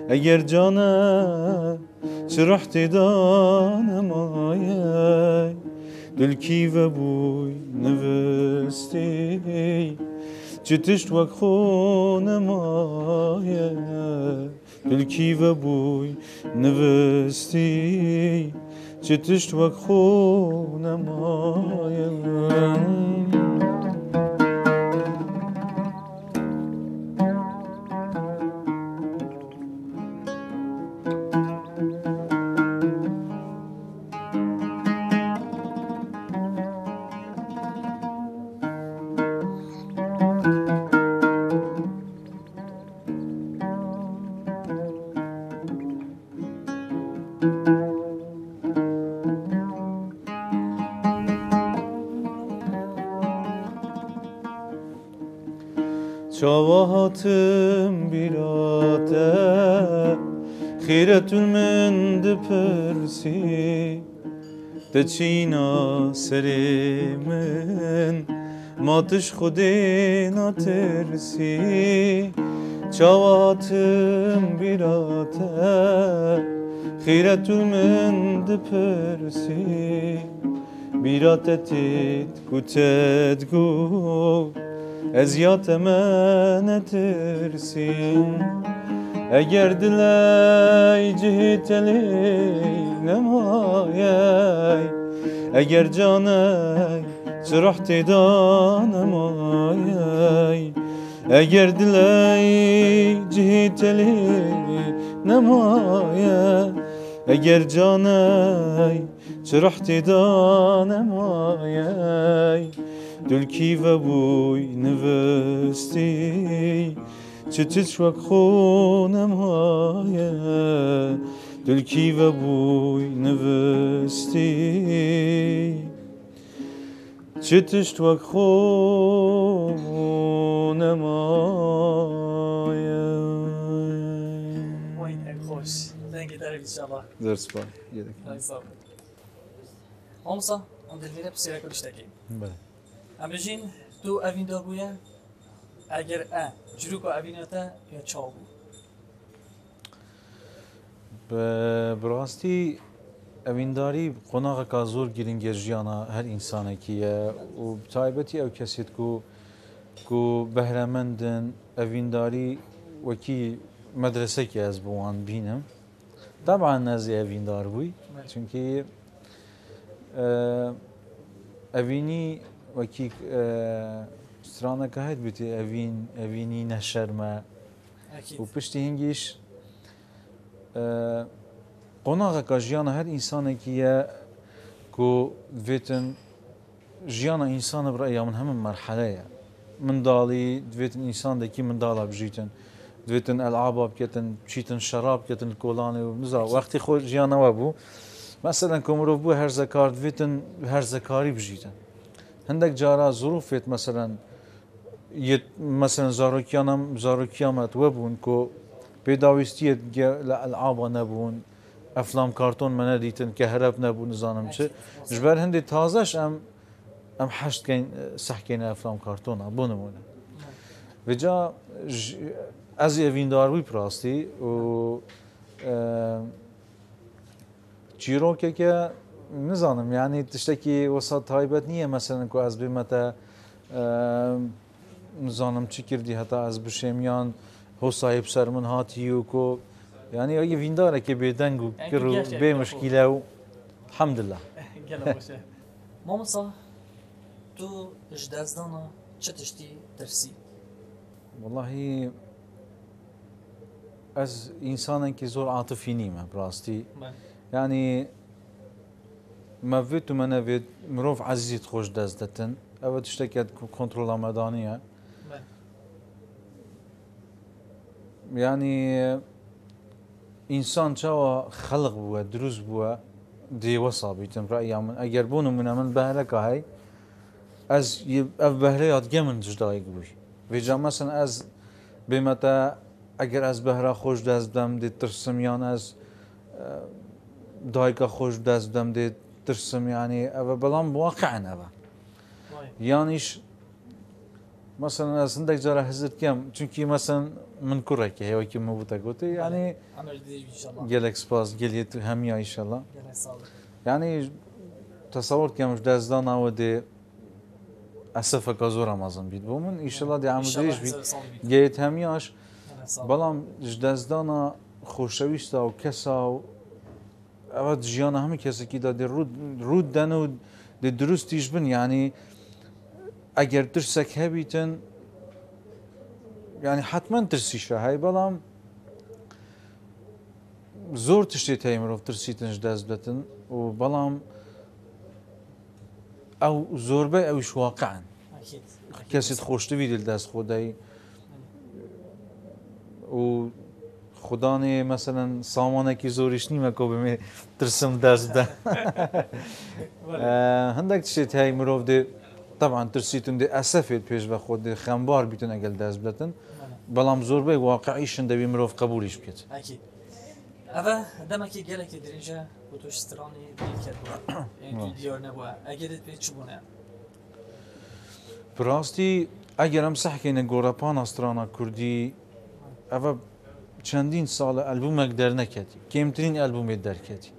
اگر جانه چه رحتی دانمایی دل کی و بوی نوستی چه تشت وک خونمایی دل کی و بوی نوستی. چه دچینا سری من. ماتش خودی ناترسی شواهاتم بیراته خیرتون من دپرسی. بیراتتیت گوتت گو. از یات من ترسی اگر دلای جهتلی نمایی اگر جانای سرحتی دانمایی اگر دلای جهتلی نمایی اگر جانای سرحتی دانمایی دل کی و بوی نوستی چه تشوک خونم های دل کی و بوی نوستی. چه تشوک خونم های خوش دنگی انشالله درس با یه på sira kulshtaki. بله Em bijin tu evîn dor bûye eger e cirûka evîna te ya çaw bû. به براستی ئەوینداری قۆناغەکە زۆر گرنگە ژیانە هەر ئینسانێکیە و تایبەتی ئەو کەسێت و و بەهرەمەندن ئەڤینداری وەکی مەدرسێکی ئەس بۆوان بینم دابان نەزی ئەڤیندار بووی چونکی ئەڤینی وەکی سترانەکە هەت بێتی ئەڤین ئەڤینی نەشەرمە Ekîd. و پشتی هنگیش قۆناغەکە ژیانە هەر ئینسانێکیە کو دوێتن ژیانە ئینسانە بڕە من هەمن مەرحەلەیە منداڵی دوێتن ئینساندێکی منداڵە بژیتن دوێتن ئەلعابا بکێتن بچیتن شەراب بکێتن کۆلانی و نزا وەختی خۆ ژیانەوە بوو مەسەرەن کۆمرۆڤ بوو هەرزەکار دوێتن هەرزەکاری بژیتن هەندێک جارا زروفێت مەسەرەن مەسەرەن زارۆکیانم زارۆکیامەت وەبوون کۆ پێداویستیت لە ئەلعابا نەبوون ئەفلام کارتۆن منە دیتن کە هەرب نەبوو نزانم چ. ژبەر هەندێک تازەش ئەم ئەم حشتکەین سەحکەینە ئەفلام کارتۆنە بۆ نمونە. بجا ئەز ئەڤینداروی پراستی و چیرۆکێکە نزانم ینی تشتێکی وەسا تایبەت نییە مەسەن و ئەس بێمەتە نزانم چی کردی هەتا ئەس بشێمیان هۆسایب سەر من هاتی و کۆ ینی ئەگە ڤیندارێکی بێدەنگ و کرد و بێ مشکیلە و حەمدله Gel başa. Mamsa tu ji dezdana çi tiştî tirsî. واللهی ئەس ئینسانێکی زۆر عاتفی نیمە ڕاستی ینی مەوێت و منەوێت مرۆڤ عزیزیت خۆش دەست دەتن ئەوە تشتێکێت کۆنتترۆلا مەدانیە ینی ئینسان چاوە خەلق بووە دروست بووە دێوە سابیتم ڕیا من ئەگەر بوون و منە من بەهرەکە هەی ئەس ئەف بەهرەیات گە من جدایک بووی وێجا مەسن ئەس بێمەتە ئەگەر ئەس بەهرا خۆش دەست دەم دێت ترسم یان ئەس دایکە خۆش دەست دەم دێت ترسم ینی ئەوە بەڵام واقعەوە یانیش مثلا از هندێک جارە حزت کەم چونکی مەسن من کوڕێکی هێوەکی مەبووتە گوتی ینی hemiya inşallah. گله سال Yani tasavvur kemiş dezdan avı de esefeka zor amazın bit. bu min inşallah de amel değiş bit. Geyet hemiyaş بەڵام دەستدانا خۆشەویستە و کەسا و ئەوە ژیانە هەموو کەسێکیدا ڕوود دەن و دە دروستیش بن ینی ئەگەر ترسێک هەبیتن ینی حتمما ترسیشە هەی بەڵام زۆر تشتێت هەیە مرۆڤ ترسیتنش دەست بێتن و بەڵام ئەو زۆربەی ئەویش واقعن اكيد کەسیت خۆشتوی دل دەست خۆدای و خودانێ مەسەن سامانێکی زۆریش نیمە کۆ بمێ ترسم دەست بە هەندێک شێت هەی مرۆڤ دێ طبعا ترسیتون دێ ئەسەفێت پێش بە خۆ دێ خەمبار بیتن ئەگەل دەست بێتن بەڵام زۆربەی واقعیشن دەوی مرۆڤ قبولیش بکێت اكيد هذا دمكي قالك دريجة وتوش ستراني بيت كدوا يعني تو ديار نبوا اجدت بيت شبونه پراستی ئەگەر ئەم سەحکەینە گۆڕەپانە سترانە کوردی ئەوە چەندین ساڵە ئەلبومێک دەرنەکەتی کێمترین ئەلبومێت دەرکەتی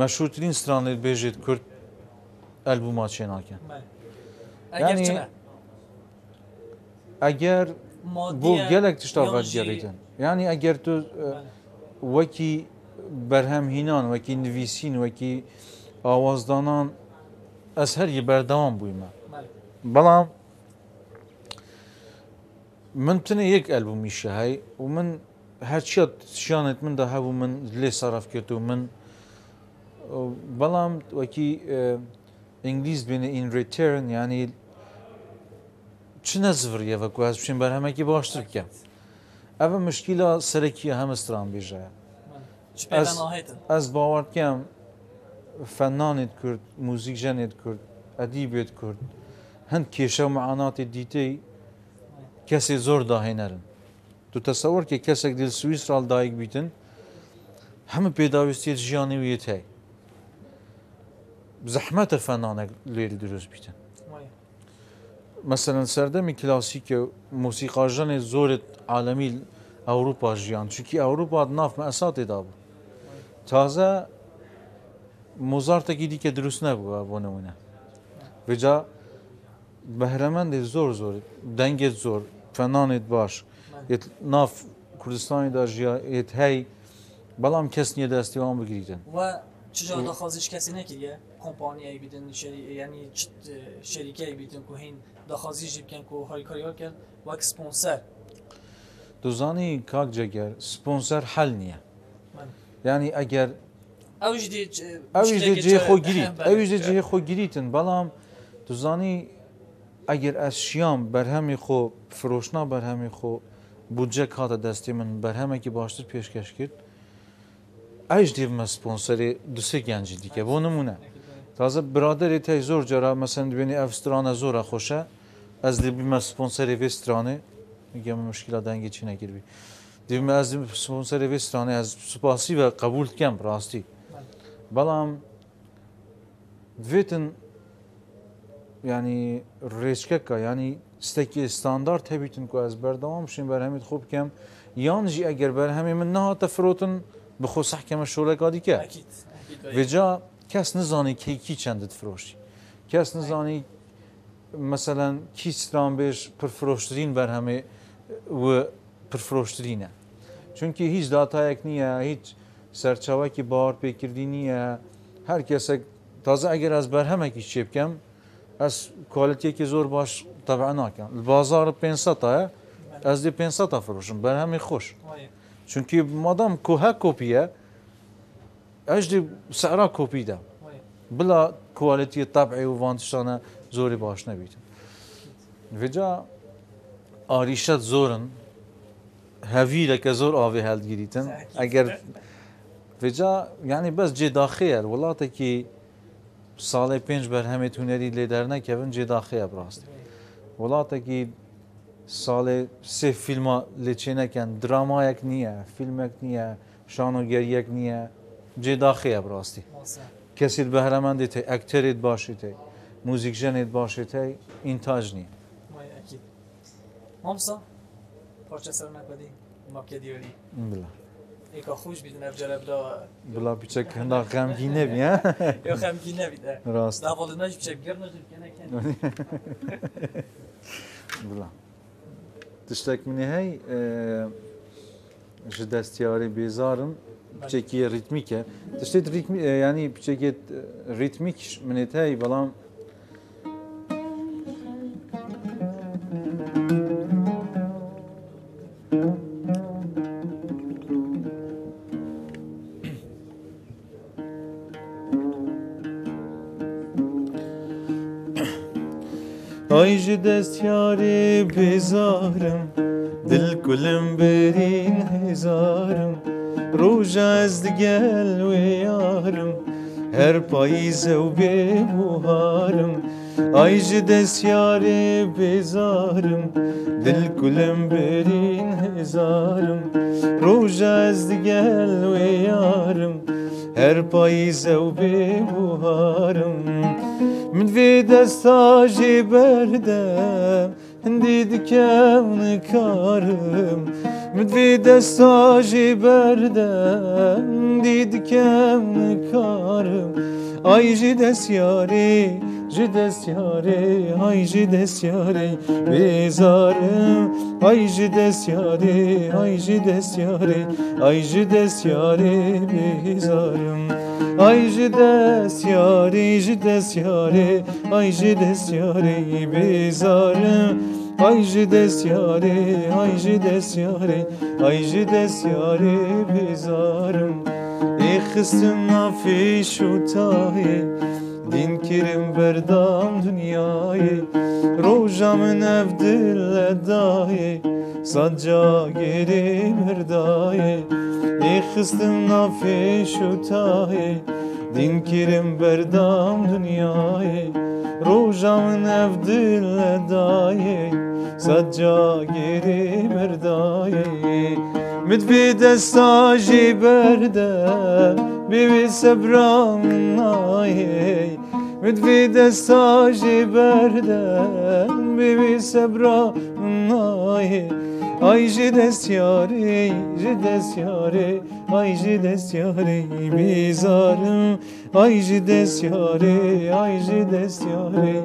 مەشهورترین سترانێت بێژێت کورد ئەلبوما چێناکەن یعنی اگر بو چیلهکتیش تلفات گریدن یعنی اگر تو وکی برهم هینان وکی نویسین وکی آواز دانان از هری برداوم بیم. بله. من احتمالا یک البومی شه هی و من هر چی ات شانه تمنده هی و من لیس رف کرده و من بله وکی ئینگلیز بینە ئین ڕێترن ینی چ نەزڤریەوە گواز بچین بەرهەمەکی باشتر بکە ئەوە مشکیلە سەرەکیە هەمستران بێژە ئەس باوەڕکەم فەنانێت کورد موزیک ژەنێت کورد ئەدیبێت کورد هەند کێشە و معاناتی دیتەی کەسێ زۆر داهێنەرن تو تەسەوەر کە کەسێک دل سوئیسرال دایک بیتن هەمە پێداویستێت ژیانی وێت هەیە زەحمەتە فەنانێک لێری دروست بیتن مەسەرەن سەردەمی کلاسیکە موسیقاژەنێ زۆرت عالەمی ئەوروپا ژیان چونکی ئەوروپا نافمە ئەسا تێدا بوو تازە مۆزارتێکی دیکە دروست نەبووە بۆ نمونە بجا بەهرەمەندێت زۆر زۆر دەنگێت زۆر فەنانێت باش ناف کوردستانیدا ژیاێت هەی بەڵام کەس نییە دەستیوان بگریتن چجا داخوازش کسی نکردیه کمپانیایی بیدن شری... یعنی شریکه بیدن که هین داخوازیش بکن که های کاری کرد وک سپونسر. دوزانی کاک جەگەر سپۆنسەر حل نییە ینی ئەگەر ئەویش جێ خۆ گریت ئەویش جێ خۆ گریتن بەڵام دوزانی ئەگەر ئەس شیام بەرهەمی خۆ فرۆشنا بەرهەمی خۆ بودجە کاتە دەستی من بەرهەمێکی باشتر پێشکەش کرد ئەش دیمە سپۆنسەری دوسێ گەنجی دیکە بۆ نمونە تازە برادری تای زۆر جارا مەسەن دوێنی ئەفسترانە زۆرە خۆشە ئەس دیبیمە سپۆنسەری وێسترانێ گەمە مشکلا دەنگی چی نەگیربی دیمە ئەس سپۆنسەری وێسترانێ ئەس سوپاسی بە قبول کەم ڕاستی بەڵام دوێتن ینی ڕێچکەکە ینی ستێکی ستاندارد هەبیتن کو ئەس بەردەوام شین بەرهەمیت خوب بکەم یانژی ئەگەر بەرهەمی من نهاتە فرۆتن بخۆ سەحکەمە شۆلەکە دیکە وێجا کەس نزانی کەیکی چەندت فرۆشی کەس نزانی مەسەەن کیستران بێژ پرفرۆشترین بەرهەمێ پرفرۆشترینە چونکی هیچ داتایەک نییە هیچ سەرچاوەکی باوار پێکردی نییە هەر کەسێک تازە ئەگەر ئەس بەرهەمێکی چێ بکەم ئەس کۆلەتێکی زۆر باش تەبع ناکەم بازار 500 ئەس دی 500 فرۆشم چونکی مادام کوها کۆپیە ئەش سەرا کۆپیدا بلا کوالەتی تابعی و وانتشانە زۆری باش نەبیتن وجا ئاریشەت زۆرن هەویرەکە زۆر ئاوێ هەلگیریتن ئەگەر وجا یعنی بەس جێداخەیە وڵاتێکی ساڵی پێنج بەرهەمێت هوەری لێ دەرنەکەون جێداخەیە بڕاستی وڵاتێکی ساڵێ سێ فیلمە لێچێنەکەن درامایەک نییە فیلمێک نییە شان و گەریەک نییە جێداخەیە بڕاستی کەسیت بەهرەمان دێت ئەکتەرێت باشێت موزیک ژەنێت باشێت ئینتاژ نییە مامسا پارچه سر نکدی ما که دیوری. بلا ایکا خوش بیدن افجار بلا بلا پیچک هندا غمگینه بی ها؟ یا خمگی نبیده راست. دا والد نجب چه گر نجب کنه کنه بلا tiştek minî hey ji destiyarî bêzarin biçekiye ritmîk e. Tiştê e, yani biçekiye e, ritmîk minê te hey belam دست یاری بیزارم دل کلم برین هزارم روز از دگل و یارم هر پاییز و به بهارم Ay jides yâre bezarım Dil kulem berîn hezarım Roja ez digel wê yarım Her payî zew bê buharım Medvi desta jî berdem Hindî dikem nikarim Medvi desta jî berdem Hindî dikem nikarim Ay jî desyarî jî desyarî Ay jî desyarî Bêzarim Ay jî desyarî Ay jî desyarî Ay jî desyarî Bêzarim Ay jides yari jides yari. Ay jides yari bizarım Ay jides yari ay jides yari. Ay jides yari bizarım İhsın afiş utahi Din kirim berdam dünyayı. Rojamın evdille dahi. Zanca geri merdayı Nihstin nafi şutayı Din kirim berdam dünyayı Rojamın evdille dayı Zanca geri merdayı Midvide stajı berde Bivi sebram nayı Midvide stajı berde Bivi sebram nayı Ay ji destyarê ji destyarê Ay ji destyarê bêzarim Ay ji destyarê ay ji destyarê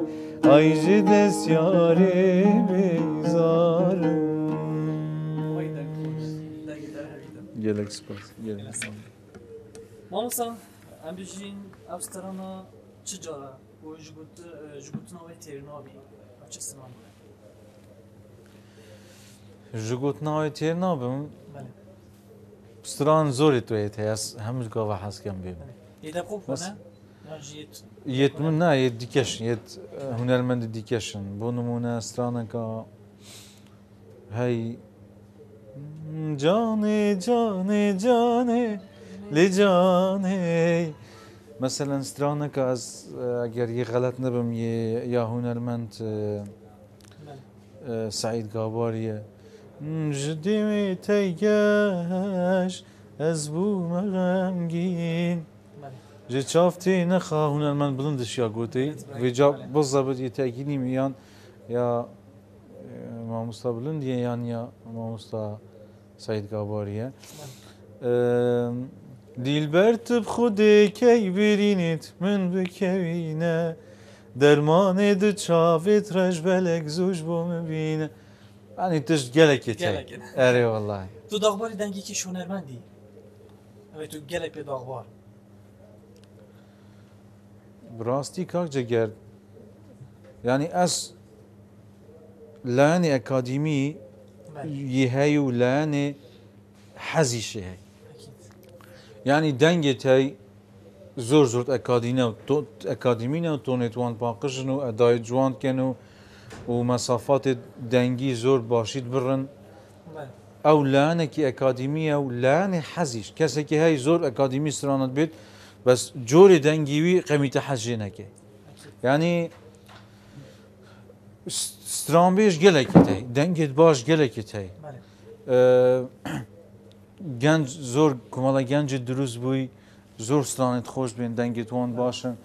Ay ji destyarê bêzarim وای در خوش دنگی در هویدم Gelek spas. Gelek. مامسا ام بجین افسترانا چه جارا و جگوت جگوتنا و تیرناوی چه سنان Ji gotinawê têr جگوت ناوی تیر ناو بیم ستران زوری توی ایت از همش گاو حس کم بیم یه خوب نه؟ یت من نه یت دیکشن یت هنرمند دیکشن بونمونه استرانه که هی جانه جانه جانه لی جانه مثلا استرانه که از اگر یه غلط نبم یه یا هنرمند سعید گاباریه جدی می تیگش از بو مغمگین بله جه چافتی نخواه هنر من بلندش یا گوتی و جا بزابط یه تاکینی میان یا ماموستا بلندیه یان یا ماموستا سعید گاباریه دیلبر تب خودی کی برینید من بکوینه درمان دو چاوت رش بلک زوج بو مبینه Yani tış gelek yeter. Gelek. Ere vallahi. تو داغباری دنگی که شونرمندی اوه تو گلک به داغبار براستی کاک جگر lani akademi بله yihey u lani hezî şey hey. اکید Yani dengê tey zor zor akadîne akademîne û tonê wan paqijin û edayê ciwan ken و مسافات دنگی زور باشید برن او لان کی اکادمیه او لان حزیش کسی که های زور اکادمی سراند بید بس جور دنگیوی قمیت حزی نکه یعنی سترانبیش گله کتای دنگیت باش گله کتای گنج زور کمالا گنج دروز بوی زور سراند خوش بین دنگیت وان باشن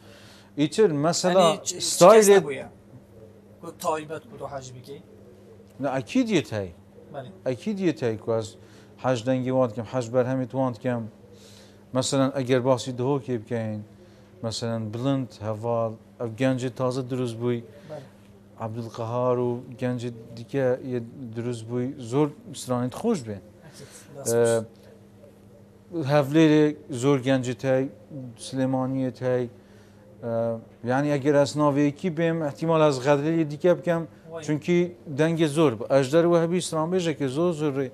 ایتر مثلا ستایلیت wan başin îtir mesela یعنی stylê بویا کو تایبت کو تو حجبی کی نه اكيد يتهي بله اكيد يتهي كواز حاج دنگي وان كم حاج برهمت وان كم مثلا اگر باسی دهو كي بكين مثلا بلند هفال او گنج تازه دروز بوي بله عبد القهار و گنج دیگه یه دروز بوی زور سرانیت خوش بین اکید. هفلیر زور گنج تای سلیمانی تای یعنی اگر از ناوی کی بیم احتمال از غدری دیگه بکم. چونکی دنگ زور. اجدر و هبی اسلام بیجه که زور زور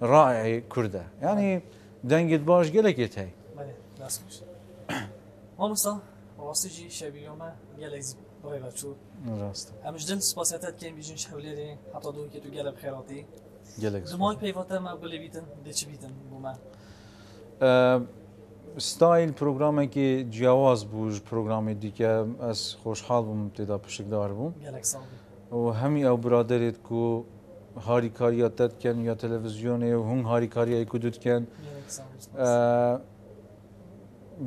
رائع کرده یعنی دنگت باش گله که تای بله دست خوش ما مسا راستی جی گلک زی برای بچو راست همش دل سپاسیتت که بیجین شولیری حتی دو که تو گلب خیراتی گلک زمان پیواته ما بله بیتن ده چی بیتن بومه ستایل پروگرامی که جیاواز بوج پروگرامی دیگه از خوشحال بوم تدا پشکدار بوم و همی او برادرت کو هاری کاریا تد کن یا تلویزیون و هون هاری کاریا کدود کن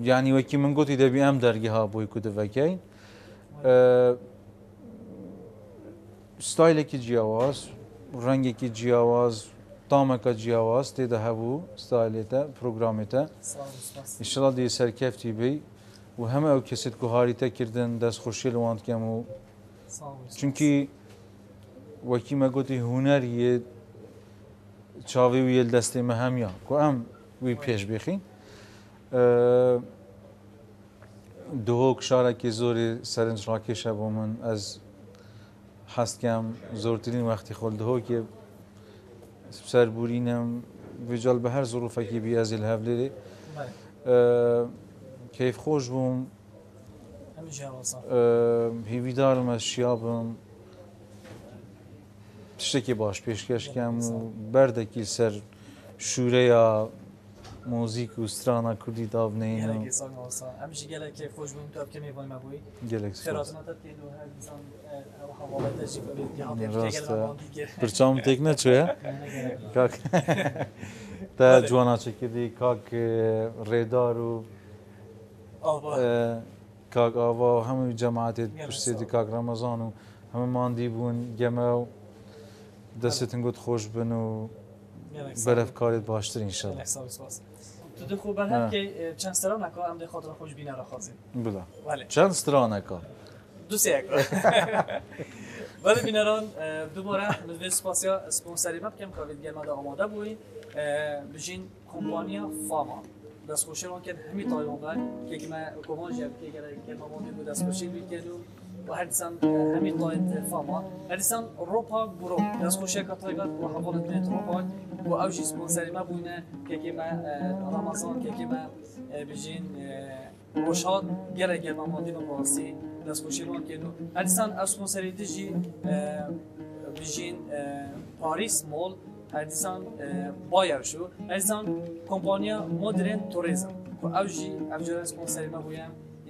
یعنی وکی من گوتی دبی ام درگه ها بوی کده وکی اه، ستایل کی جیاواز رنگ کی جیاواز تامه که جیاواز تیده هبو ستایل تا پروگرام تا سال سپاس انشالله دی سرکفتی بی و همه او کسید که هاری تا کردن دست خوشی لواند کم و چونکی وکی ما گوتی هنر یه چاوی و یه دستی ما هم که ام وی پیش بخین دو کشاره که زوری سرنج راکش با من از هست کم زورترین وقتی خود دو که سر بورینم ویجال به هر ظروفه که بی از الهفلی بله کیف خوش بوم. هیوی دارم از شیابم. تشتکی باش پیشکش کم و بردکی سر شوره یا موزیک و سترانا کردی داب نینو گلک سال سال. همیشه گلک که خوش بوم تو اب که میوای مبوی گلک سپاس خیراتنا تد که دو هر انسان بید که حاضر راست. پرچام تک نچویا کاک. تا جوانا چکیدی کاک ریدار و آبا کاک آوا همه جماعت گلک پشتی سال. کاک رمضان و همه ماندی بون گمه و دستتون گود خوش بن و. برف کارت باشتر انشالله گلک سال سپاس تو ده خوب هم که چند سرا نکا هم ده خاطر خوش بینه را خازی بلا بله. چند سترانه کار دو سه یک. بله بینران دوباره مدوی سپاسیا سپونسری مب کم که ویدگل مده آماده بوی. بجین کمپانیا فاما دست خوشی رو که همی تایوان بر که که من کمان جب که گره که ما مانده بود دست خوشی بید که و هر دیسان همی تایت فاما هر دیسان روپا برو دست خوشی که تایگات و حوالت میت روپا و اوجی سپونسری مب بوینه که که من رمضان که که من بجین روشاد گره گرما ماندی و باسی. دست خوشی رو که هر دیسان از سپونسری دیجی بجین پاریس مول. هردیسان بایر شو. هردیسان کمپانیا مدرن توریزم و اوجی اوجی سپونسری ما بویم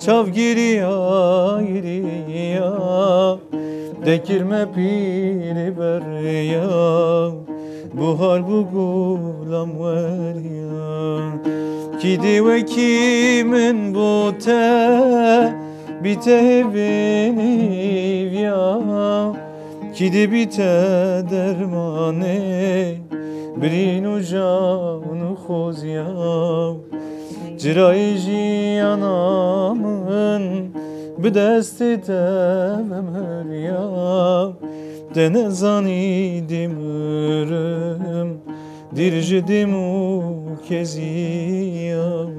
دریا چاو گیریا گیریا دکرمه پیر بریا بهار بو گولم وریا کی دی و کی من بوته بیته بینیویا کی دی بیته درمانه برین و Cirayji anamın bir desti tevemür ya Dene zanidim ürüm dircidim u keziyaman